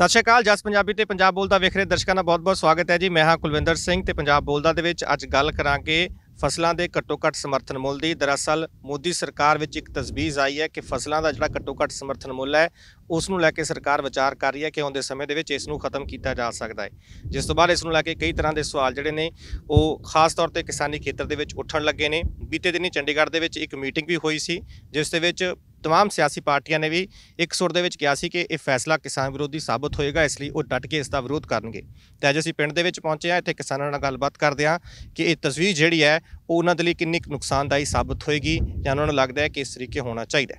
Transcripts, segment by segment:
ਸਤਿ ਸ਼੍ਰੀ ਅਕਾਲ, ਜਸ ਪੰਜਾਬੀ ਤੇ ਪੰਜਾਬ ਬੋਲਦਾ ਵੇਖ ਰਹੇ ਦਰਸ਼ਕਾਂ ਦਾ ਬਹੁਤ-ਬਹੁਤ ਸਵਾਗਤ ਹੈ ਜੀ। ਮੈਂ ਹਾਂ ਕੁਲਵਿੰਦਰ ਸਿੰਘ ਤੇ ਪੰਜਾਬ ਬੋਲਦਾ ਦੇ ਵਿੱਚ ਅੱਜ ਗੱਲ ਕਰਾਂਗੇ ਫਸਲਾਂ ਦੇ ਘੱਟੋ-ਘੱਟ ਸਮਰਥਨ ਮੁੱਲ ਦੀ। ਦਰਅਸਲ ਮੋਦੀ ਸਰਕਾਰ ਵਿੱਚ ਇੱਕ ਤਜਵੀਜ਼ ਆਈ ਹੈ ਕਿ ਫਸਲਾਂ ਦਾ ਜਿਹੜਾ ਘੱਟੋ-ਘੱਟ ਸਮਰਥਨ ਮੁੱਲ ਹੈ, ਉਸ ਨੂੰ ਲੈ ਕੇ ਸਰਕਾਰ ਵਿਚਾਰ ਕਰ ਰਹੀ ਹੈ ਕਿ ਆਉਂਦੇ ਸਮੇਂ ਦੇ ਵਿੱਚ ਇਸ ਨੂੰ ਖਤਮ ਕੀਤਾ ਜਾ ਸਕਦਾ ਹੈ। ਜਿਸ ਤੋਂ ਬਾਅਦ ਇਸ ਨੂੰ ਲੈ ਕੇ ਕਈ ਤਰ੍ਹਾਂ ਦੇ ਸਵਾਲ ਜਿਹੜੇ ਨੇ, ਉਹ ਖਾਸ ਤੌਰ ਤੇ ਕਿਸਾਨੀ ਖੇਤਰ ਦੇ ਵਿੱਚ ਉੱਠਣ ਲੱਗੇ ਨੇ। ਬੀਤੇ ਦਿਨੀ ਚੰਡੀਗੜ੍ਹ ਦੇ ਵਿੱਚ ਇੱਕ ਮੀਟਿੰਗ ਵੀ ਹੋਈ ਸੀ, ਜਿਸ ਦੇ ਵਿੱਚ ਤਮਾਮ ਸਿਆਸੀ ਪਾਰਟੀਆਂ ਨੇ ਵੀ ਇੱਕ ਸੁਰ ਦੇ ਵਿੱਚ ਕਿਹਾ ਸੀ ਕਿ ਇਹ ਫੈਸਲਾ ਕਿਸਾਨ ਵਿਰੋਧੀ ਸਾਬਤ ਹੋਏਗਾ ਇਸ ਲਈ ਉਹ ਡਟ ਕੇ ਇਸ ਦਾ ਵਿਰੋਧ ਕਰਨਗੇ ਤੇ ਅੱਜ ਅਸੀਂ ਪਿੰਡ ਦੇ ਵਿੱਚ ਪਹੁੰਚੇ ਹਾਂ ਇੱਥੇ ਕਿਸਾਨਾਂ ਨਾਲ ਗੱਲਬਾਤ ਕਰਦੇ ਹਾਂ ਕਿ ਇਹ ਤਸਵੀਰ ਜਿਹੜੀ ਹੈ ਉਹ ਉਹਨਾਂ ਦੇ ਲਈ ਕਿੰਨੀ ਨੁਕਸਾਨਦਾਈ ਸਾਬਤ ਹੋਏਗੀ ਜਾਂ ਉਹਨਾਂ ਨੂੰ ਲੱਗਦਾ ਹੈ ਕਿ ਇਸ ਤਰੀਕੇ ਹੋਣਾ ਚਾਹੀਦਾ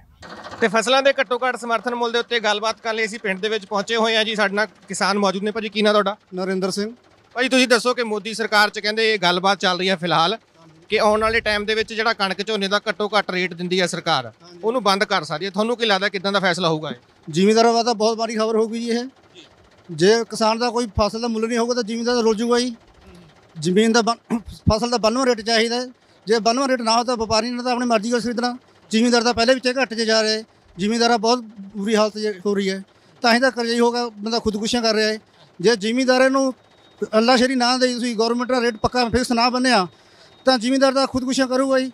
ਤੇ ਫਸਲਾਂ ਦੇ ਘੱਟੋ ਘੱਟ ਸਮਰਥਨ ਮੁੱਲ ਦੇ ਉੱਤੇ ਗੱਲਬਾਤ ਕਰਨ ਲਈ ਅਸੀਂ ਪਿੰਡ ਦੇ ਵਿੱਚ ਪਹੁੰਚੇ ਹੋਏ ਹਾਂ ਜੀ ਸਾਡੇ ਨਾਲ ਕਿਸਾਨ ਮੌਜੂਦ ਨੇ ਭਾਜੀ ਕੀ ਨਾਂ ਤੁਹਾਡਾ ਨਰਿੰਦਰ ਸਿੰਘ ਭਾਜੀ ਤੁਸੀਂ ਦੱਸੋ ਕਿ ਮੋਦੀ ਸਰਕਾਰ 'ਚ ਕਹਿੰਦੇ ਇਹ ਗੱਲਬਾਤ ਚੱਲ ਰਹੀ ਹੈ ਫਿਲਹਾਲ ਕਿ ਆਉਣ ਵਾਲੇ ਟਾਈਮ ਦੇ ਵਿੱਚ ਜਿਹੜਾ ਕਣਕ ਝੋਨੇ ਦਾ ਘੱਟੋ ਘੱਟ ਰੇਟ ਦਿੰਦੀ ਹੈ ਸਰਕਾਰ ਉਹਨੂੰ ਬੰਦ ਕਰ ਸਕਦੀ ਹੈ। ਤੁਹਾਨੂੰ ਕੀ ਲੱਗਦਾ ਕਿਦਾਂ ਦਾ ਫੈਸਲਾ ਹੋਊਗਾ ਇਹ? ਜ਼ਿਮੀਂਦਾਰਾਂ ਵਾਸਤੇ ਬਹੁਤ ਮਾੜੀ ਖਬਰ ਹੋਊਗੀ ਜੀ ਇਹ। ਜੇ। ਕਿਸਾਨ ਦਾ ਕੋਈ ਫਸਲ ਦਾ ਮੁੱਲ ਨਹੀਂ ਹੋਊਗਾ ਤਾਂ ਜ਼ਿਮੀਂਦਾਰ ਤਾਂ ਰੁਲ ਜੂਗਾ ਜੀ ਜ਼ਮੀਨ ਦਾ ਫਸਲ ਦਾ ਬੰਨਵਾ ਰੇਟ ਚਾਹੀਦਾ ਹੈ। ਜੇ ਬੰਨਵਾ ਰੇਟ ਨਾ ਹੋ ਤਾਂ ਵਪਾਰੀ ਨੇ ਤਾਂ ਆਪਣੀ ਮਰਜ਼ੀ ਨਾਲ ਖਰੀਦਣਾ। ਜ਼ਿਮੀਂਦਾਰ ਤਾਂ ਪਹਿਲੇ ਵਿੱਚ ਘੱਟ 'ਚ ਜਾ ਰਿਹਾ। ਹੈ ਜ਼ਿਮੀਂਦਾਰਾਂ ਬਹੁਤ ਬੁਰੀ ਹਾਲਤ ਹੋ ਰਹੀ ਹੈ। ਤਾਂ ਹੀ ਤਾਂ ਕਰਜ਼ਈ ਹੋਗਾ ਬੰਦਾ ਖੁਦਕੁਸ਼ੀਆਂ ਕਰ ਰਿਹਾ ਹੈ। ਜੇ ਜ਼ਿਮੀਂਦਾਰਾਂ ਨੂੰ ਅੱਲਾ ਸ਼ਰੀ ਨਾ ਦੇ ਤੁਸੀਂ ਗਵਰਨਮੈਂਟ ਦਾ ਰੇਟ ਪੱਕਾ ਫਿਕਸ ਨਾ ਬੰਨਿਆ ਤਾਂ ਜ਼ਿਮੀਂਦਾਰ ਦਾ ਖੁਦਕੁਸ਼ੀਆਂ ਕਰੂਗਾ ਜੀ।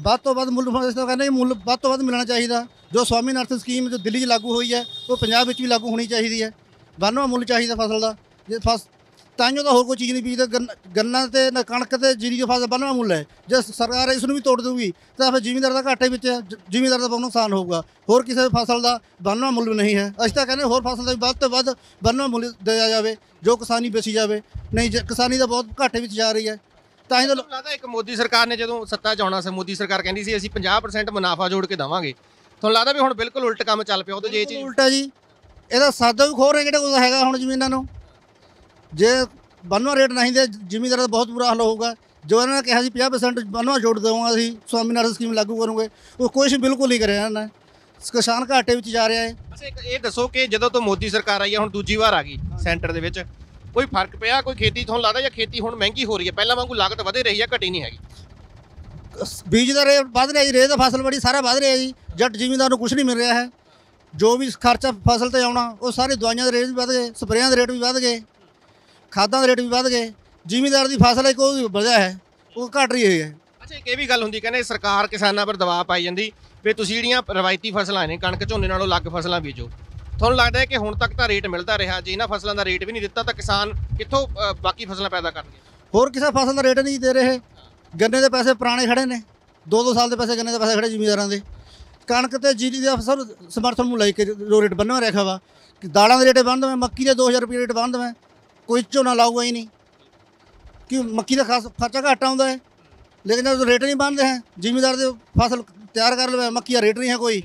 ਵੱਧ ਤੋਂ ਵੱਧ ਮੁੱਲ ਇਸ ਤੋਂ ਕਹਿੰਦੇ ਜੀ, ਮੁੱਲ ਵੱਧ ਤੋਂ ਵੱਧ ਮਿਲਣਾ ਚਾਹੀਦਾ। ਜੋ ਸਵਾਮੀਨਾਥਨ ਸਕੀਮ ਜੋ ਦਿੱਲੀ 'ਚ ਲਾਗੂ ਹੋਈ ਹੈ, ਉਹ ਪੰਜਾਬ ਵਿੱਚ ਵੀ ਲਾਗੂ ਹੋਣੀ ਚਾਹੀਦੀ ਹੈ। ਬੰਨਵਾ ਮੁੱਲ ਚਾਹੀਦਾ ਫਸਲ ਦਾ। ਜੇ ਫਸ ਤਾਂਯੋ ਤਾਂ ਹੋਰ ਕੋਈ ਚੀਜ਼ ਨਹੀਂ ਬੀਜਦੇ। ਗੰਨ- ਗੰਨਾ ਤੇ ਨਾ ਕਣਕ ਤੇ ਜੀਰੀ ਦੀ ਫਸਲ ਬੰਨਵਾ ਮੁੱਲ ਹੈ। ਜੇ ਸਰਕਾਰ ਇਸ ਨੂੰ ਵੀ ਤੋੜ ਦੂਗੀ ਤਾਂ ਫਿਰ ਜ਼ਿਮੀਂਦਾਰ ਦਾ ਘਾਟੇ ਵਿੱਚ, ਜ- ਜ਼ਿਮੀਂਦਾਰ ਦਾ ਬਹੁਤ ਨੁਕਸਾਨ ਹੋਊਗਾ। ਹੋਰ ਕਿਸੇ ਫਸਲ ਦਾ ਬੰਨਵਾ ਮੁੱਲ ਵੀ ਨਹੀਂ ਹੈ। ਅਸੀਂ ਤਾਂ ਕਹਿੰਦੇ ਹੋਰ ਫਸਲ ਦਾ ਵੀ ਵੱਧ ਤੋਂ ਵੱਧ ਬੰਨਵਾ ਮੁੱਲ ਦਿਆ ਜਾਵੇ, ਜੋ ਕਿਸਾਨੀ ਵੇਚੀ ਜਾਵੇ। ਨਹੀਂ ਜੇ ਕਿਸਾਨੀ ਦਾ ਬਹੁਤ ਘਾਟੇ ਵਿੱਚ ਜਾ ਰਹੀ ਹੈ। ਤਾਂ ਹੀ ਤਾਂ ਤੁਹਾਨੂੰ ਲੱਗਦਾ ਇੱਕ ਮੋਦੀ ਸਰਕਾਰ ਨੇ ਜਦੋਂ ਸੱਤਾ 'ਚ ਆਉਣਾ ਸੀ ਮੋਦੀ ਸਰਕਾਰ ਕਹਿੰਦੀ ਸੀ ਅਸੀਂ 50% ਮੁਨਾਫਾ ਜੋੜ ਕੇ ਦੇਵਾਂਗੇ। ਤੁਹਾਨੂੰ ਲੱਗਦਾ ਵੀ ਹੁਣ ਬਿਲਕੁਲ ਉਲਟ ਕੰਮ ਚੱਲ ਪਿਆ ਉਹਦੇ ਜੇ ਚੀਜ਼ ਉਲਟਾ ਜੀ। ਇਹਦਾ ਸਾਦਾ ਵੀ ਖੋਰ ਹੈ ਕਿਹੜਾ ਕੁਝ ਹੈਗਾ ਹੁਣ ਜ਼ਮੀਨਾਂ ਨੂੰ। ਜੇ ਬੰਨਵਾ ਰੇਟ ਨਹੀਂ ਦੇ ਜ਼ਿਮੀਂਦਾਰਾਂ ਦਾ ਬਹੁਤ ਬੁਰਾ ਹਾਲ ਹੋਊਗਾ। ਜੋ ਇਹਨਾਂ ਨੇ ਕਿਹਾ ਸੀ 50% ਬੰਨਵਾ ਜੋੜ ਦੇਵਾਂਗਾ ਅਸੀਂ ਸਵਾਮੀਨਾਥਨ ਸਕੀਮ ਲਾਗੂ ਕਰੂਗੇ। ਉਹ ਕੁਛ ਬਿਲਕੁਲ ਨਹੀਂ ਕਰਿਆ ਇਹਨਾਂ ਨੇ। ਕਿਸਾਨ ਘਾਟੇ ਵਿੱਚ ਜਾ ਰਿਹਾ ਹੈ ਅੱਛਾ ਇਹ ਦੱਸੋ ਕਿ ਜਦੋਂ ਤੋਂ ਮੋਦੀ ਸਰਕਾਰ ਆਈ ਹੈ ਹੁਣ ਦੂਜੀ ਵਾਰ ਆ ਗਈ ਸੈਂਟਰ ਦੇ ਵਿੱਚ। ਕੋਈ ਫ਼ਰਕ ਪਿਆ? ਕੋਈ ਖੇਤੀ ਤੁਹਾਨੂੰ ਲੱਗਦਾ ਜਾਂ ਖੇਤੀ ਹੁਣ ਮਹਿੰਗੀ ਹੋ ਰਹੀ ਹੈ? ਪਹਿਲਾਂ ਵਾਂਗੂ ਲਾਗਤ ਵਧੇ ਰਹੀ ਹੈ ਘਟੀ ਨਹੀਂ ਹੈਗੀ। ਬੀਜ ਦਾ ਰੇਟ ਵੱਧ ਰਿਹਾ ਜੀ ਰੇਹ ਦਾ ਫਸਲ ਬੜੀ ਸਾਰਾ ਵੱਧ ਰਿਹਾ ਜੀ ਜੱਟ ਜ਼ਿਮੀਂਦਾਰ ਨੂੰ ਕੁਝ ਨਹੀਂ ਮਿਲ ਰਿਹਾ ਹੈ। ਜੋ ਵੀ ਖਰਚਾ ਫਸਲ ਤੇ ਆਉਣਾ ਉਹ ਸਾਰੇ ਦਵਾਈਆਂ ਦੇ ਰੇਟ ਵੀ ਵੱਧ ਗਏ ਸਪਰੇਆਂ ਦੇ ਰੇਟ ਵੀ ਵੱਧ ਗਏ ਖਾਦਾਂ ਦੇ ਰੇਟ ਵੀ ਵੱਧ ਗਏ ਜ਼ਿਮੀਂਦਾਰ ਦੀ ਫਸਲ ਹੈ ਕੋਈ ਵਧਿਆ ਹੈ ਉਹ ਘਟ ਰਹੀ ਹੈ। ਅੱਛਾ ਇੱਕ ਇਹ ਵੀ ਗੱਲ ਹੁੰਦੀ ਕਹਿੰਦੇ ਸਰਕਾਰ ਕਿਸਾਨਾਂ ਪਰ ਦਬਾਅ ਪਾਈ ਜਾਂਦੀ ਵੀ ਤੁਸੀਂ ਜਿਹੜੀਆਂ ਰਵਾਇਤੀ ਫਸਲਾਂ ਨੇ ਕਣਕ ਝੋਨੇ ਨਾਲੋਂ ਅਲੱਗ ਫਸਲਾਂ ਬੀਜੋ। ਤੁਹਾਨੂੰ ਲੱਗਦਾ ਹੈ ਕਿ ਹੁਣ ਤੱਕ ਤਾਂ ਰੇਟ ਮਿਲਦਾ ਰਿਹਾ ਜੇ ਇਹਨਾਂ ਫਸਲਾਂ ਦਾ ਰੇਟ ਵੀ ਨਹੀਂ ਦਿੱਤਾ ਤਾਂ ਕਿਸਾਨ ਕਿੱਥੋਂ ਅ, ਬਾਕੀ ਫਸਲਾਂ ਪੈਦਾ ਕਰਨਗੇ? ਹੋਰ ਕਿਸੇ ਫਸਲ ਦਾ ਰੇਟ ਨਹੀਂ ਦੇ ਰਹੇ। ਗੰਨੇ ਦੇ ਪੈਸੇ ਪੁਰਾਣੇ ਖੜੇ ਨੇ। 2-2 ਸਾਲ ਦੇ ਪੈਸੇ ਗੰਨੇ ਦੇ ਪੈਸੇ ਖੜੇ ਜ਼ਿਮੀਂਦਾਰਾਂ ਦੇ। ਕਣਕ ਤੇ ਜੀਰੀ ਦਾ ਸਭ ਸਮਰਥਨ ਨੂੰ ਲੈ ਕੇ ਜੋ ਰੇਟ ਬੰਨ੍ਹਵਾ ਰੱਖਿਆ ਵਾ ਕਿ ਦਾਲਾਂ ਦੇ ਰੇਟ ਬੰਦ ਮੈਂ ਮੱਕੀ ਦੇ 2000 ਰੁਪਏ ਰੇਟ ਬੰਦ ਮੈਂ ਕੋਈ ਝੋਨਾ ਲਾਊਗਾ ਹੀ ਨਹੀਂ। ਕਿ ਮੱਕੀ ਦਾ ਖਾਸ ਖਰਚਾ ਘੱਟ ਆਉਂਦਾ ਹੈ। ਲੇਕਿਨ ਜਦੋਂ ਰੇਟ ਨਹੀਂ ਬੰਨਦੇ ਹੈ ਜ਼ਿਮੀਂਦਾਰ ਦੇ ਫਸਲ ਤਿਆਰ ਕਰ ਲਵੇ ਮੱਕੀ ਦਾ ਰੇਟ ਨਹੀਂ ਹੈ ਕੋਈ।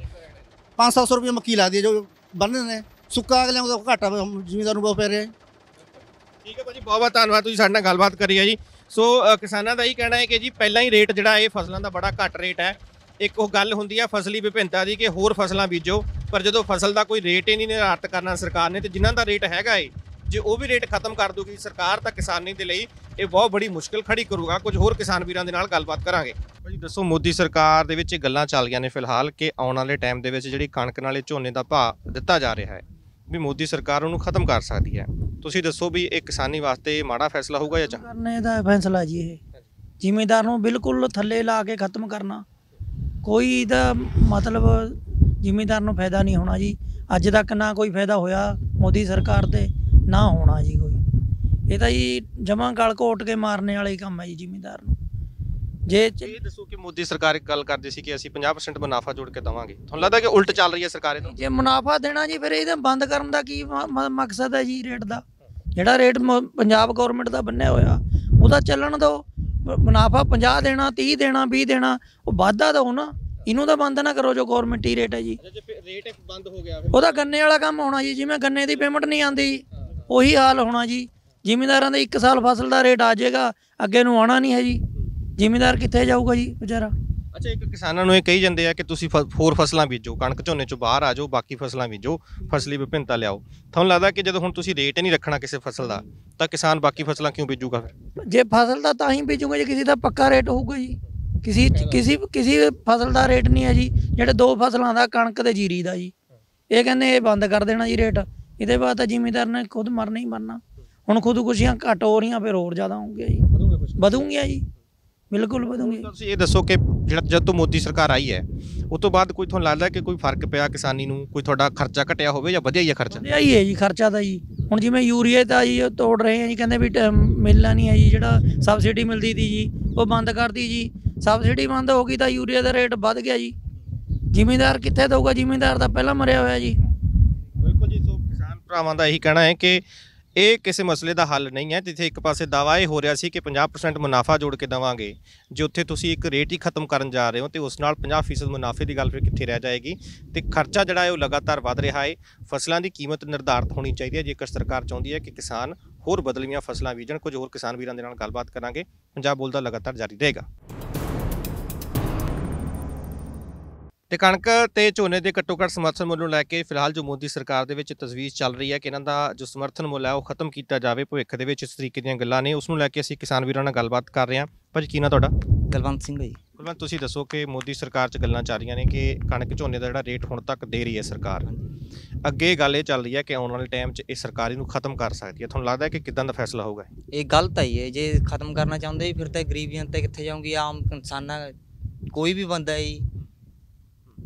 5-700 ਰੁਪਏ ਮੱਕੀ ਲਾ ਦੀ ਜੋ ਬੰਨ੍ਹਦੇ ਨੇ ਸੁੱਕਾ ਅਗਲਿਆਂ ਦਾ ਘਾਟਾ ਜ਼ਿਮੀਂਦਾਰ ਨੂੰ ਬਹੁਤ ਪੈ ਰਿਹਾ ਹੈ। ਠੀਕ ਹੈ ਭਾਜੀ, ਬਹੁਤ ਬਹੁਤ ਧੰਨਵਾਦ, ਤੁਸੀਂ ਸਾਡੇ ਨਾਲ ਗੱਲਬਾਤ ਕਰੀ ਹੈ ਜੀ। ਸੋ ਕਿਸਾਨਾਂ ਦਾ ਇਹ ਕਹਿਣਾ ਹੈ ਕਿ ਜੀ, ਪਹਿਲਾਂ ਹੀ ਰੇਟ ਜਿਹੜਾ ਇਹ ਫਸਲਾਂ ਦਾ ਬੜਾ ਘੱਟ ਰੇਟ ਹੈ। ਇੱਕ ਉਹ ਗੱਲ ਹੁੰਦੀ ਆ ਫਸਲੀ ਵਿਭਿੰਨਤਾ ਦੀ ਕਿ ਹੋਰ ਫਸਲਾਂ ਬੀਜੋ, ਪਰ ਜਦੋਂ ਫਸਲ ਦਾ ਕੋਈ ਰੇਟ ਹੀ ਨਹੀਂ ਨਿਰਧਾਰਤ ਕਰਨਾ ਸਰਕਾਰ ਨੇ, ਤੇ ਜਿਨ੍ਹਾਂ ਦਾ ਰੇਟ ਹੈਗਾ ਏ, ਜੇ ਉਹ ਵੀ ਰੇਟ ਖਤਮ ਕਰ ਦੂਗੀ ਸਰਕਾਰ ਤਾਂ ਕਿਸਾਨੀ ਦੇ ਲਈ ਇਹ ਬਹੁਤ ਬੜੀ ਮੁਸ਼ਕਲ ਖੜੀ ਕਰੂਗਾ। ਕੁਝ ਹੋਰ ਕਿਸਾਨ ਵੀਰਾਂ ਦੇ ਨਾਲ ਗੱਲਬਾਤ ਕਰਾਂਗੇ। ਭਾਜੀ, ਦੱਸੋ, ਮੋਦੀ ਸਰਕਾਰ ਦੇ ਵਿੱਚ ਇਹ ਗੱਲਾਂ ਚੱਲ ਗਈਆਂ ਨੇ ਫਿਲਹਾਲ ਕਿ ਆਉਣ ਵਾਲੇ ਟਾਈਮ ਦੇ ਵਿੱਚ ਜਿਹੜੀ ਕਣਕ ਨਾਲੇ ਝੋਨੇ ਦਾ ਭਾਅ ਦਿੱਤਾ ਜਾ ਰਿਹਾ ਹੈ, ਵੀ ਮੋਦੀ ਸਰਕਾਰ ਉਹਨੂੰ ਖਤਮ ਕਰ ਸਕਦੀ ਹੈ। ਤੁਸੀਂ ਦੱਸੋ ਵੀ ਇਹ ਕਿਸਾਨੀ ਵਾਸਤੇ ਮਾੜਾ ਫੈਸਲਾ ਹੋਊਗਾ ਜਾਂ ਚੰਗਾ? ਕਰਨੇ ਦਾ ਫੈਸਲਾ ਜੀ ਇਹ। ਜ਼ਿਮੀਂਦਾਰ ਨੂੰ ਬਿਲਕੁਲ ਥੱਲੇ ਲਾ ਕੇ ਖਤਮ ਕਰਨਾ। ਕੋਈ ਇਹਦਾ ਮਤਲਬ ਜ਼ਿਮੀਂਦਾਰ ਨੂੰ ਫਾਇਦਾ ਨਹੀਂ ਹੋਣਾ ਜੀ। ਅੱਜ ਤੱਕ ਨਾ ਕੋਈ ਫਾਇਦਾ ਹੋਇਆ ਮੋਦੀ ਸਰਕਾਰ ਤੇ, ਨਾ ਹੋਣਾ ਜੀ ਕੋਈ। ਇਹ ਤਾਂ ਜੀ ਜਮਾਂ ਗਲ ਘੋਟ ਕੇ ਮਾਰਨੇ ਵਾਲਾ ਕੰਮ ਹੈ ਜੀ ਜ਼ਿਮੀਂਦਾਰ ਨੂੰ। ਜੇ ਇਹ ਦੱਸੋ ਕਿ ਮੋਦੀ ਸਰਕਾਰ ਇੱਕ ਗੱਲ ਕਰਦੀ ਸੀ ਕਿ ਅਸੀਂ 50% ਮੁਨਾਫਾ ਜੋੜ ਕੇ ਦਵਾਂਗੇ। ਤੁਹਾਨੂੰ ਲੱਗਦਾ ਕਿ ਉਲਟ ਚੱਲ ਰਹੀ ਹੈ ਸਰਕਾਰ ਇਹਨੂੰ ਜੇ ਮੁਨਾਫਾ ਦੇਣਾ ਜੀ ਫਿਰ ਇਹਦਾ ਬੰਦ ਕਰਨ ਦਾ ਕੀ ਮਕਸਦ ਹੈ ਜੀ ਰੇਟ ਦਾ? ਜਿਹੜਾ ਰੇਟ ਪੰਜਾਬ ਗਵਰਨਮੈਂਟ ਦਾ ਬੰਨਿਆ ਹੋਇਆ ਉਹਦਾ ਚੱਲਣ ਦਿਓ। ਮ- ਮੁਨਾਫਾ 50 ਦੇਣਾ 30 ਦੇਣਾ 20 ਦੇਣਾ ਉਹ ਵਾਧਾ ਦਿਓ ਨਾ। ਇਹਨੂੰ ਤਾਂ ਬੰਦ ਨਾ ਕਰੋ ਜੋ ਗਵਰਨਮੈਂਟ ਹੀ ਰੇਟ ਹੈ ਜੀ। ਜੇ ਰੇਟ ਬੰਦ ਹੋ ਗਿਆ ਉਹਦਾ ਗੰਨੇ ਵਾਲਾ ਕੰਮ ਹੋਣਾ ਜੀ ਜਿਵੇਂ ਗੰਨੇ ਦੀ ਪੇਮੈਂਟ ਨਹੀਂ ਆਂਦੀ ਉਹੀ ਹਾਲ ਹੋਣਾ ਜੀ। ਜ਼ਿਮੀਂਦਾਰਾਂ ਦਾ 1 ਸਾਲ ਫਸਲ ਦਾ ਰੇਟ ਆ ਜਾਏਗਾ ਅੱਗੇ ਨੂੰ ਆਉਣਾ ਨਹੀਂ ਹੈ ਜੀ। ਜ਼ਿਮੀਂਦਾਰ ਕਿੱਥੇ ਜਾਊਗਾ ਜੀ ਵਿਚਾਰਾ? ਅੱਛਾ ਇੱਕ ਕਿਸਾਨਾਂ ਨੂੰ ਇਹ ਕਹੀ ਜਾਂਦੇ ਆ ਕਿ ਤੁਸੀਂ ਹੋਰ ਫਸਲਾਂ ਬੀਜੋ ਕਣਕ ਝੋਨੇ ਚੋਂ ਬਾਹਰ ਆ ਜਾਓ ਬਾਕੀ ਫਸਲਾਂ ਬੀਜੋ ਫਸਲੀ ਵਿਭਿੰਨਤਾ ਲਿਆਓ। ਤੁਹਾਨੂੰ ਲੱਗਦਾ ਕਿ ਜਦੋਂ ਹੁਣ ਤੁਸੀਂ ਰੇਟ ਨਹੀਂ ਰੱਖਣਾ ਕਿਸੇ ਫਸਲ ਦਾ ਤਾਂ ਕਿਸਾਨ ਬਾਕੀ ਫਸਲਾਂ ਕਿਉਂ ਬੀਜੂਗਾ ਫਿਰ? ਜੇ ਫਸਲ ਦਾ ਤਾਂ ਹੀ ਬੀਜੂਗਾ ਜੇ ਕਿਸੇ ਦਾ ਪੱਕਾ ਰੇਟ ਹੋਊਗਾ ਜੀ। ਕਿਸੇ ਕਿਸੇ ਕਿਸੇ ਫਸਲ ਦਾ ਰੇਟ ਨਹੀਂ ਹੈ ਜੀ ਜਿਹੜੇ ਦੋ ਫਸਲਾਂ ਦਾ ਕਣਕ ਤੇ ਜੀਰੀ ਦਾ ਜੀ। ਇਹ ਕਹਿੰਦੇ ਇਹ ਬੰਦ ਕਰ ਦੇਣਾ ਜੀ ਰੇਟ। ਇਹਦੇ ਬਾਅਦ ਤਾਂ ਜ਼ਿਮੀਂਦਾਰ ਨੇ ਖੁਦ ਮਰਨਾ ਹੀ ਮਰਨਾ। ਹੁਣ ਖੁਦਕੁਸ਼ੀਆਂ ਘੱਟ ਹੋ ਰਹੀਆਂ ਫਿਰ ਹੋਰ ਜ਼ਿਆਦਾ ਹੋਣਗੀਆਂ ਜੀ। ਵਧੂਗੇ ਵਧੂਗੀਆਂ ਜੀ। ਬਿਲਕੁਲ ਵਧੂਗੀਆਂ। ਤੁਸੀਂ ਇਹ ਦੱਸੋ ਕਿ ਜਿਹੜਾ ਜਦ ਤੋਂ ਮੋਦੀ ਸਰਕਾਰ ਆਈ ਹੈ ਉਸ ਤੋਂ ਬਾਅਦ ਕੋਈ ਤੁਹਾਨੂੰ ਲੱਗਦਾ ਕਿ ਕੋਈ ਫ਼ਰਕ ਪਿਆ ਕਿਸਾਨੀ ਨੂੰ? ਕੋਈ ਤੁਹਾਡਾ ਖਰਚਾ ਘਟਿਆ ਹੋਵੇ ਜਾਂ ਵਧਿਆ ਹੀ ਹੈ ਖਰਚਾ? ਵਧਿਆ ਹੀ ਹੈ ਜੀ ਖਰਚਾ ਤਾਂ ਜੀ। ਹੁਣ ਜਿਵੇਂ ਯੂਰੀਆ ਦਾ ਜੀ ਤੋੜ ਰਹੇ ਆ ਜੀ ਕਹਿੰਦੇ ਵੀ ਮਿਲਣਾ ਨਹੀਂ ਹੈ ਜੀ ਜਿਹੜਾ ਸਬਸਿਡੀ ਮਿਲਦੀ ਸੀ ਜੀ ਉਹ ਬੰਦ ਕਰਤੀ ਜੀ। ਸਬਸਿਡੀ ਬੰਦ ਹੋ ਗਈ ਤਾਂ ਯੂਰੀਆ ਦਾ ਰੇਟ ਵੱਧ ਗਿਆ ਜੀ। ਜ਼ਿਮੀਂਦਾਰ ਕਿੱਥੇ ਦਊਗਾ? ਜ਼ਿਮੀਂਦਾਰ ਤਾਂ ਪਹਿਲਾਂ ਮਰਿਆ ਹੋਇਆ ਜੀ। ਬਿਲਕੁਲ ਜੀ ਸੋ ਕਿਸਾਨ ਭਰਾਵਾਂ ਦਾ ਇਹੀ ਕਹਿਣਾ ਹੈ ਕਿ ਇਹ ਕਿਸੇ ਮਸਲੇ ਦਾ ਹੱਲ ਨਹੀਂ ਹੈ। ਜਿੱਥੇ ਇੱਕ ਪਾਸੇ ਦਾਵਾ ਇਹ ਹੋ ਰਿਹਾ ਸੀ ਕਿ 50% ਮੁਨਾਫਾ ਜੋੜ ਕੇ ਦੇਵਾਂਗੇ, ਜੇ ਉੱਥੇ ਤੁਸੀਂ ਇੱਕ ਰੇਟ ਹੀ ਖਤਮ ਕਰਨ ਜਾ ਰਹੇ ਹੋ, ਤੇ ਉਸ ਨਾਲ 50% ਮੁਨਾਫੇ ਦੀ ਗੱਲ ਫਿਰ ਕਿੱਥੇ ਰਹਿ ਜਾਏਗੀ? ਤੇ ਖਰਚਾ ਜਿਹੜਾ ਹੈ ਉਹ ਲਗਾਤਾਰ ਵਧ ਰਿਹਾ ਹੈ। ਫਸਲਾਂ ਦੀ ਕੀਮਤ ਨਿਰਧਾਰਤ ਹੋਣੀ ਚਾਹੀਦੀ ਹੈ। ਜੇਕਰ ਸਰਕਾਰ ਚਾਹੁੰਦੀ ਹੈ ਕਿ ਕਿਸਾਨ ਹੋਰ ਬਦਲਵੀਆਂ ਫਸਲਾਂ ਬੀਜਣ, ਕੁਝ ਹੋਰ ਕਿਸਾਨ ਵੀਰਾਂ ਦੇ ਨਾਲ ਗੱਲਬਾਤ ਕਰਾਂਗੇ। ਪੰਜਾਬ ਬੋਲਦਾ ਲਗਾਤਾਰ ਜਾਰੀ ਰਹੇਗਾ। ਤੇ ਕਣਕ ਤੇ ਝੋਨੇ ਦੇ ਘੱਟੋ ਘੱਟ ਸਮਰਥਨ ਮੁੱਲ ਨੂੰ ਲੈ ਕੇ ਫਿਲਹਾਲ ਜੋ ਮੋਦੀ ਸਰਕਾਰ ਦੇ ਵਿੱਚ ਤਜਵੀਜ਼ ਚੱਲ ਰਹੀ ਹੈ ਕਿ ਇਹਨਾਂ ਦਾ ਜੋ ਸਮਰਥਨ ਮੁੱਲ ਹੈ ਉਹ ਖਤਮ ਕੀਤਾ ਜਾਵੇ ਭਵਿੱਖ ਦੇ ਵਿੱਚ ਇਸ ਤਰੀਕੇ ਦੀਆਂ ਗੱਲਾਂ ਨੇ ਉਸ ਨੂੰ ਲੈ ਕੇ ਅਸੀਂ ਕਿਸਾਨ ਵੀਰਾਂ ਨਾਲ ਗੱਲਬਾਤ ਕਰ ਰਹੇ ਹਾਂ। ਭਾਜੀ ਕੀ ਨਾ ਤੁਹਾਡਾ? ਗਲਵੰਤ ਸਿੰਘ ਜੀ ਕੁਲਵੰਤ ਤੁਸੀਂ ਦੱਸੋ ਕਿ ਮੋਦੀ ਸਰਕਾਰ 'ਚ ਗੱਲਾਂ ਚੱਲ ਰਹੀਆਂ ਨੇ ਕਿ ਕਣਕ ਝੋਨੇ ਦਾ ਜਿਹੜਾ ਰੇਟ ਹੁਣ ਤੱਕ ਦੇ ਰਹੀ ਹੈ ਸਰਕਾਰ। ਅੱਗੇ ਗੱਲ ਇਹ ਚੱਲ ਰਹੀ ਹੈ ਕਿ ਆਉਣ ਵਾਲੇ ਟਾਈਮ 'ਚ ਇਹ ਸਰਕਾਰ ਇਹਨੂੰ ਖਤਮ ਕਰ ਸਕਦੀ ਹੈ। ਤੁਹਾਨੂੰ ਲੱਗਦਾ ਹੈ ਕਿ ਕਿਦਾਂ ਦਾ ਫੈਸਲਾ ਹੋਊਗਾ? ਇਹ ਗਲਤ ਹੈ ਜੀ ਇਹ। ਜੇ ਖਤਮ ਕਰਨਾ ਚਾਹੁੰਦੇ ਫਿਰ ਤਾਂ ਗਰੀਬ ਜਨਤਾ ਕਿੱਥੇ ਜਾਊਗੀ ਆਮ ਇਨਸਾਨਾਂ ਕੋਈ ਵੀ ਬੰਦਾ ਹੈ ਜੀ।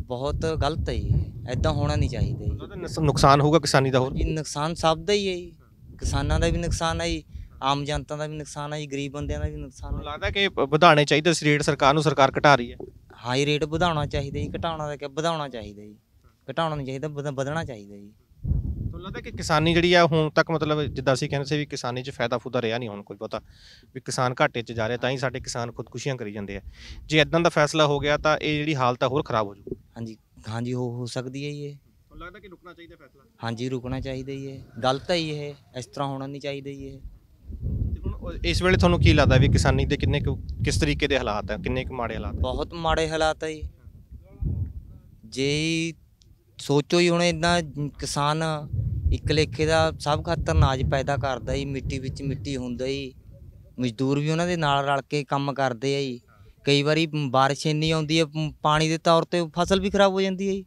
ਬਹੁਤ ਗਲਤ ਹੈ ਜੀ। ਐਦਾਂ ਹੋਣਾ ਨਹੀਂ ਚਾਹੀਦਾ ਜੀ। ਨੁਕਸ- ਨੁਕਸਾਨ ਹੋਊਗਾ ਕਿਸਾਨੀ ਦਾ ਹੋਰ? ਇਹ ਨੁਕਸਾਨ ਸਭ ਦਾ ਹੀ ਹੈ ਜੀ। ਕਿਸਾਨਾਂ ਦਾ ਵੀ ਨੁਕਸਾਨ ਹੈ ਜੀ। ਆਮ ਜਨਤਾ ਦਾ ਵੀ ਨੁਕਸਾਨ ਹੈ ਜੀ। ਗਰੀਬ ਬੰਦਿਆਂ ਦਾ ਵੀ ਨੁਕਸਾਨ ਹੈ ਲੱਗਦਾ ਕਿ ਵਧਾਣੇ ਚਾਹੀਦੇ ਸੀ ਰੇਟ? ਸਰਕਾਰ ਨੂੰ ਸਰਕਾਰ ਘਟਾ ਰਹੀ ਹੈ। ਹਾਈ ਰੇਟ ਵਧਾਉਣਾ ਚਾਹੀਦਾ ਜੀ। ਘਟਾਉਣਾ ਦਾ ਕਿ ਵਧਾਉਣਾ ਚਾਹੀਦਾ ਜੀ। ਘਟਾਉਣਾ ਨਹੀਂ ਚਾਹੀਦਾ ਵਧ- ਵਧਣਾ ਚਾਹੀਦਾ ਜੀ। ਤੁਹਾਨੂੰ ਲੱਗਦਾ ਕਿ ਕਿਸਾਨੀ ਜਿਹੜੀ ਆ ਹੁਣ ਤੱਕ ਮਤਲਬ ਜਿੱਦਾਂ ਅਸੀਂ ਕਹਿੰਦੇ ਸੀ ਵੀ ਕਿਸਾਨੀ 'ਚ ਫਾਇਦਾ ਫੂਦਾ ਰਿਹਾ ਨਹੀਂ ਹੁਣ ਕੋਈ ਬਹੁਤਾ ਵੀ ਕਿਸਾਨ ਘਾਟੇ 'ਚ ਜਾ ਰਿਹਾ ਤਾਂ ਹੀ ਸਾਡੇ ਕਿਸਾਨ ਖੁਦਕੁਸ਼ੀਆਂ ਕਰੀ ਜਾਂਦੇ ਆ। ਜੇ ਇਦਾਂ ਦਾ ਫੈਸਲਾ ਹੋ ਗਿਆ ਤਾਂ ਇਹ ਜਿਹੜੀ ਹਾਲਤ ਆ ਹੋਰ ਖਰਾਬ ਹੋ ਜਾਊ। ਹਾਂਜੀ ਹਾਂਜੀ ਹੋ ਹੋ ਸਕਦੀ ਹੈ ਜੀ ਇਹ। ਤੁਹਾਨੂੰ ਲੱਗਦਾ ਕਿ ਰੁਕਣਾ ਚਾਹੀਦਾ ਫੈਸਲਾ? ਹਾਂਜੀ ਰੁਕਣਾ ਚਾਹੀਦਾ ਜੀ ਇਹ ਗਲਤ ਹੈ ਜੀ ਇਹ ਇਸ ਤਰ੍ਹਾਂ ਹੋਣਾ ਨਹੀਂ ਚਾਹੀਦਾ ਜੀ ਇਹ। ਹੁਣ ਇਸ ਵੇਲੇ ਤੁਹਾਨੂੰ ਕੀ ਲੱਗਦਾ ਵੀ ਕਿਸਾਨੀ ਦੇ ਕਿੰਨੇ ਕਿਸ ਤਰੀਕੇ ਦੇ ਹਾਲਾਤ ਆ ਕਿੰਨੇ ਕੁ ਮਾੜੇ ਹਾਲਾਤ ਆ? ਬਹੁਤ ਮਾੜੇ ਹਾਲਾਤ ਹੈ ਜੀ। ਜੇ ਸੋਚੋ ਹੀ ਹੁਣ ਇਦਾਂ ਕਿਸਾਨ ਇੱਕ ਲੇਖੇ ਦਾ ਸਭ ਖਾਤਰ ਅਨਾਜ ਪੈਦਾ ਕਰਦਾ ਜੀ ਮਿੱਟੀ ਵਿੱਚ ਮਿੱਟੀ ਹੁੰਦਾ ਜੀ। ਮਜ਼ਦੂਰ ਵੀ ਉਹਨਾਂ ਦੇ ਨਾਲ ਰਲ ਕੇ ਕੰਮ ਕਰਦੇ ਆ ਜੀ। ਕਈ ਵਾਰੀ ਬਾਰਿਸ਼ ਇੰਨੀ ਆਉਂਦੀ ਹੈ ਪਾਣੀ ਦੇ ਤੌਰ ਤੇ ਫਸਲ ਵੀ ਖਰਾਬ ਹੋ ਜਾਂਦੀ ਹੈ ਜੀ।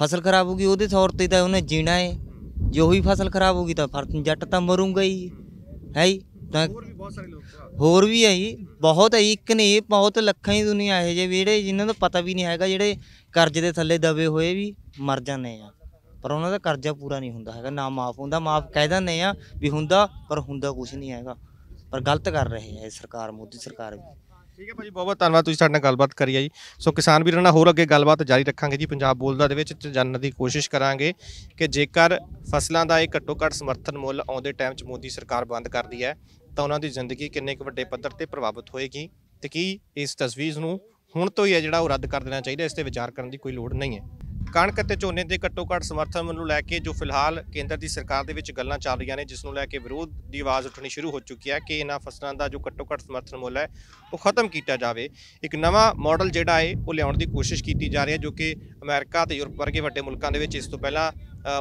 ਫਸਲ ਖਰਾਬ ਹੋ ਗਈ ਉਹਦੇ ਤੌਰ ਤੇ ਤਾਂ ਉਹਨੇ ਜੀਣਾ ਹੈ ਜੇ ਉਹੀ ਫਸਲ ਖਰਾਬ ਹੋ ਗਈ ਤਾਂ ਫਿਰ ਜੱਟ ਤਾਂ ਮਰੂੰਗਾ ਹੀ। ਹੈ ਜੀ? ਤਾਂ ਹੋਰ ਵੀ ਬਹੁਤ ਸਾਰੇ ਲੋਕ ਹੋਰ ਵੀ ਹੈ ਜੀ। ਬਹੁਤ ਹੈ ਜੀ, ਇੱਕ ਨਹੀਂ ਬਹੁਤ ਲੱਖਾਂ ਹੀ ਦੁਨੀਆ ਇਹੋ ਜਿਹੇ ਵੀ ਜਿਹੜੇ ਜਿਨ੍ਹਾਂ ਨੂੰ ਪਤਾ ਵੀ ਨਹੀਂ ਹੈਗਾ ਜਿਹੜੇ ਕਰਜ਼ ਦੇ ਥੱਲੇ ਦਬੇ ਹੋਏ ਵੀ ਮਰ ਜਾਂਦੇ ਆ। ਪਰ ਉਹਨਾਂ ਦਾ ਕਰਜ਼ਾ ਪੂਰਾ ਨਹੀਂ ਹੁੰਦਾ ਹੈਗਾ, ਨਾ ਮਾਫ ਹੁੰਦਾ, ਮਾਫ ਕਹਿ ਦਿੰਦੇ ਆ ਵੀ ਹੁੰਦਾ, ਪਰ ਹੁੰਦਾ ਕੁਝ ਨਹੀਂ ਹੈਗਾ। ਪਰ ਗਲਤ ਕਰ ਰਹੇ ਹੈ ਇਹ ਸਰਕਾਰ, ਮੋਦੀ ਸਰਕਾਰ ਵੀ। ਠੀਕ ਹੈ ਭਾਜੀ, ਬਹੁਤ ਬਹੁਤ ਧੰਨਵਾਦ, ਤੁਸੀਂ ਸਾਡੇ ਨਾਲ ਗੱਲਬਾਤ ਕਰੀ ਹੈ ਜੀ। ਸੋ ਕਿਸਾਨ ਵੀਰਾਂ ਨਾਲ ਹੋਰ ਅੱਗੇ ਗੱਲਬਾਤ ਜਾਰੀ ਰੱਖਾਂਗੇ ਜੀ, ਪੰਜਾਬ ਬੋਲਦਾ ਦੇ ਵਿੱਚ ਜਾਣਨ ਦੀ ਕੋਸ਼ਿਸ਼ ਕਰਾਂਗੇ ਕਿ ਜੇਕਰ ਫਸਲਾਂ ਦਾ ਇਹ ਘੱਟੋ ਘੱਟ ਸਮਰਥਨ ਮੁੱਲ ਆਉਂਦੇ ਟਾਈਮ 'ਚ ਮੋਦੀ ਸਰਕਾਰ ਬੰਦ ਕਰਦੀ ਹੈ, ਤਾਂ ਉਹਨਾਂ ਦੀ ਜ਼ਿੰਦਗੀ ਕਿੰਨੇ ਕੁ ਵੱਡੇ ਪੱਧਰ ਤੇ ਪ੍ਰਭਾਵਿਤ ਹੋਏਗੀ ਤੇ ਕੀ ਇਸ ਤਜਵੀਜ਼ ਨੂੰ ਹੁਣ ਤੋਂ ਹੀ ਹੈ ਜਿਹੜਾ ਉਹ ਰੱਦ ਕਰ ਦੇਣਾ ਚਾਹੀਦਾ, ਇਸ ਤੇ ਵਿਚਾਰ ਕਰਨ ਦੀ ਕੋਈ ਲੋੜ ਨਹੀਂ ਹੈ। ਕਣਕ ਅਤੇ ਝੋਨੇ ਦੇ ਘੱਟੋ ਘੱਟ ਸਮਰਥਨ ਨੂੰ ਲੈ ਕੇ ਜੋ ਫਿਲਹਾਲ ਕੇਂਦਰ ਦੀ ਸਰਕਾਰ ਦੇ ਵਿੱਚ ਗੱਲਾਂ ਚੱਲ ਰਹੀਆਂ ਨੇ, ਜਿਸ ਨੂੰ ਲੈ ਕੇ ਵਿਰੋਧ ਦੀ ਆਵਾਜ਼ ਉੱਠਣੀ ਸ਼ੁਰੂ ਹੋ ਚੁੱਕੀ ਹੈ ਕਿ ਇਹਨਾਂ ਫਸਲਾਂ ਦਾ ਜੋ ਘੱਟੋ ਘੱਟ ਸਮਰਥਨ ਮੁੱਲ ਹੈ, ਉਹ ਖਤਮ ਕੀਤਾ ਜਾਵੇ। ਇੱਕ ਨਵਾਂ ਮਾਡਲ ਜਿਹੜਾ ਹੈ, ਉਹ ਲਿਆਉਣ ਦੀ ਕੋਸ਼ਿਸ਼ ਕੀਤੀ ਜਾ ਰਹੀ ਹੈ, ਜੋ ਕਿ ਅਮਰੀਕਾ ਤੇ ਯੂਰਪ ਵਰਗੇ ਵੱਡੇ ਮੁਲਕਾਂ ਦੇ ਵਿੱਚ ਇਸ ਤੋਂ ਪਹਿਲਾਂ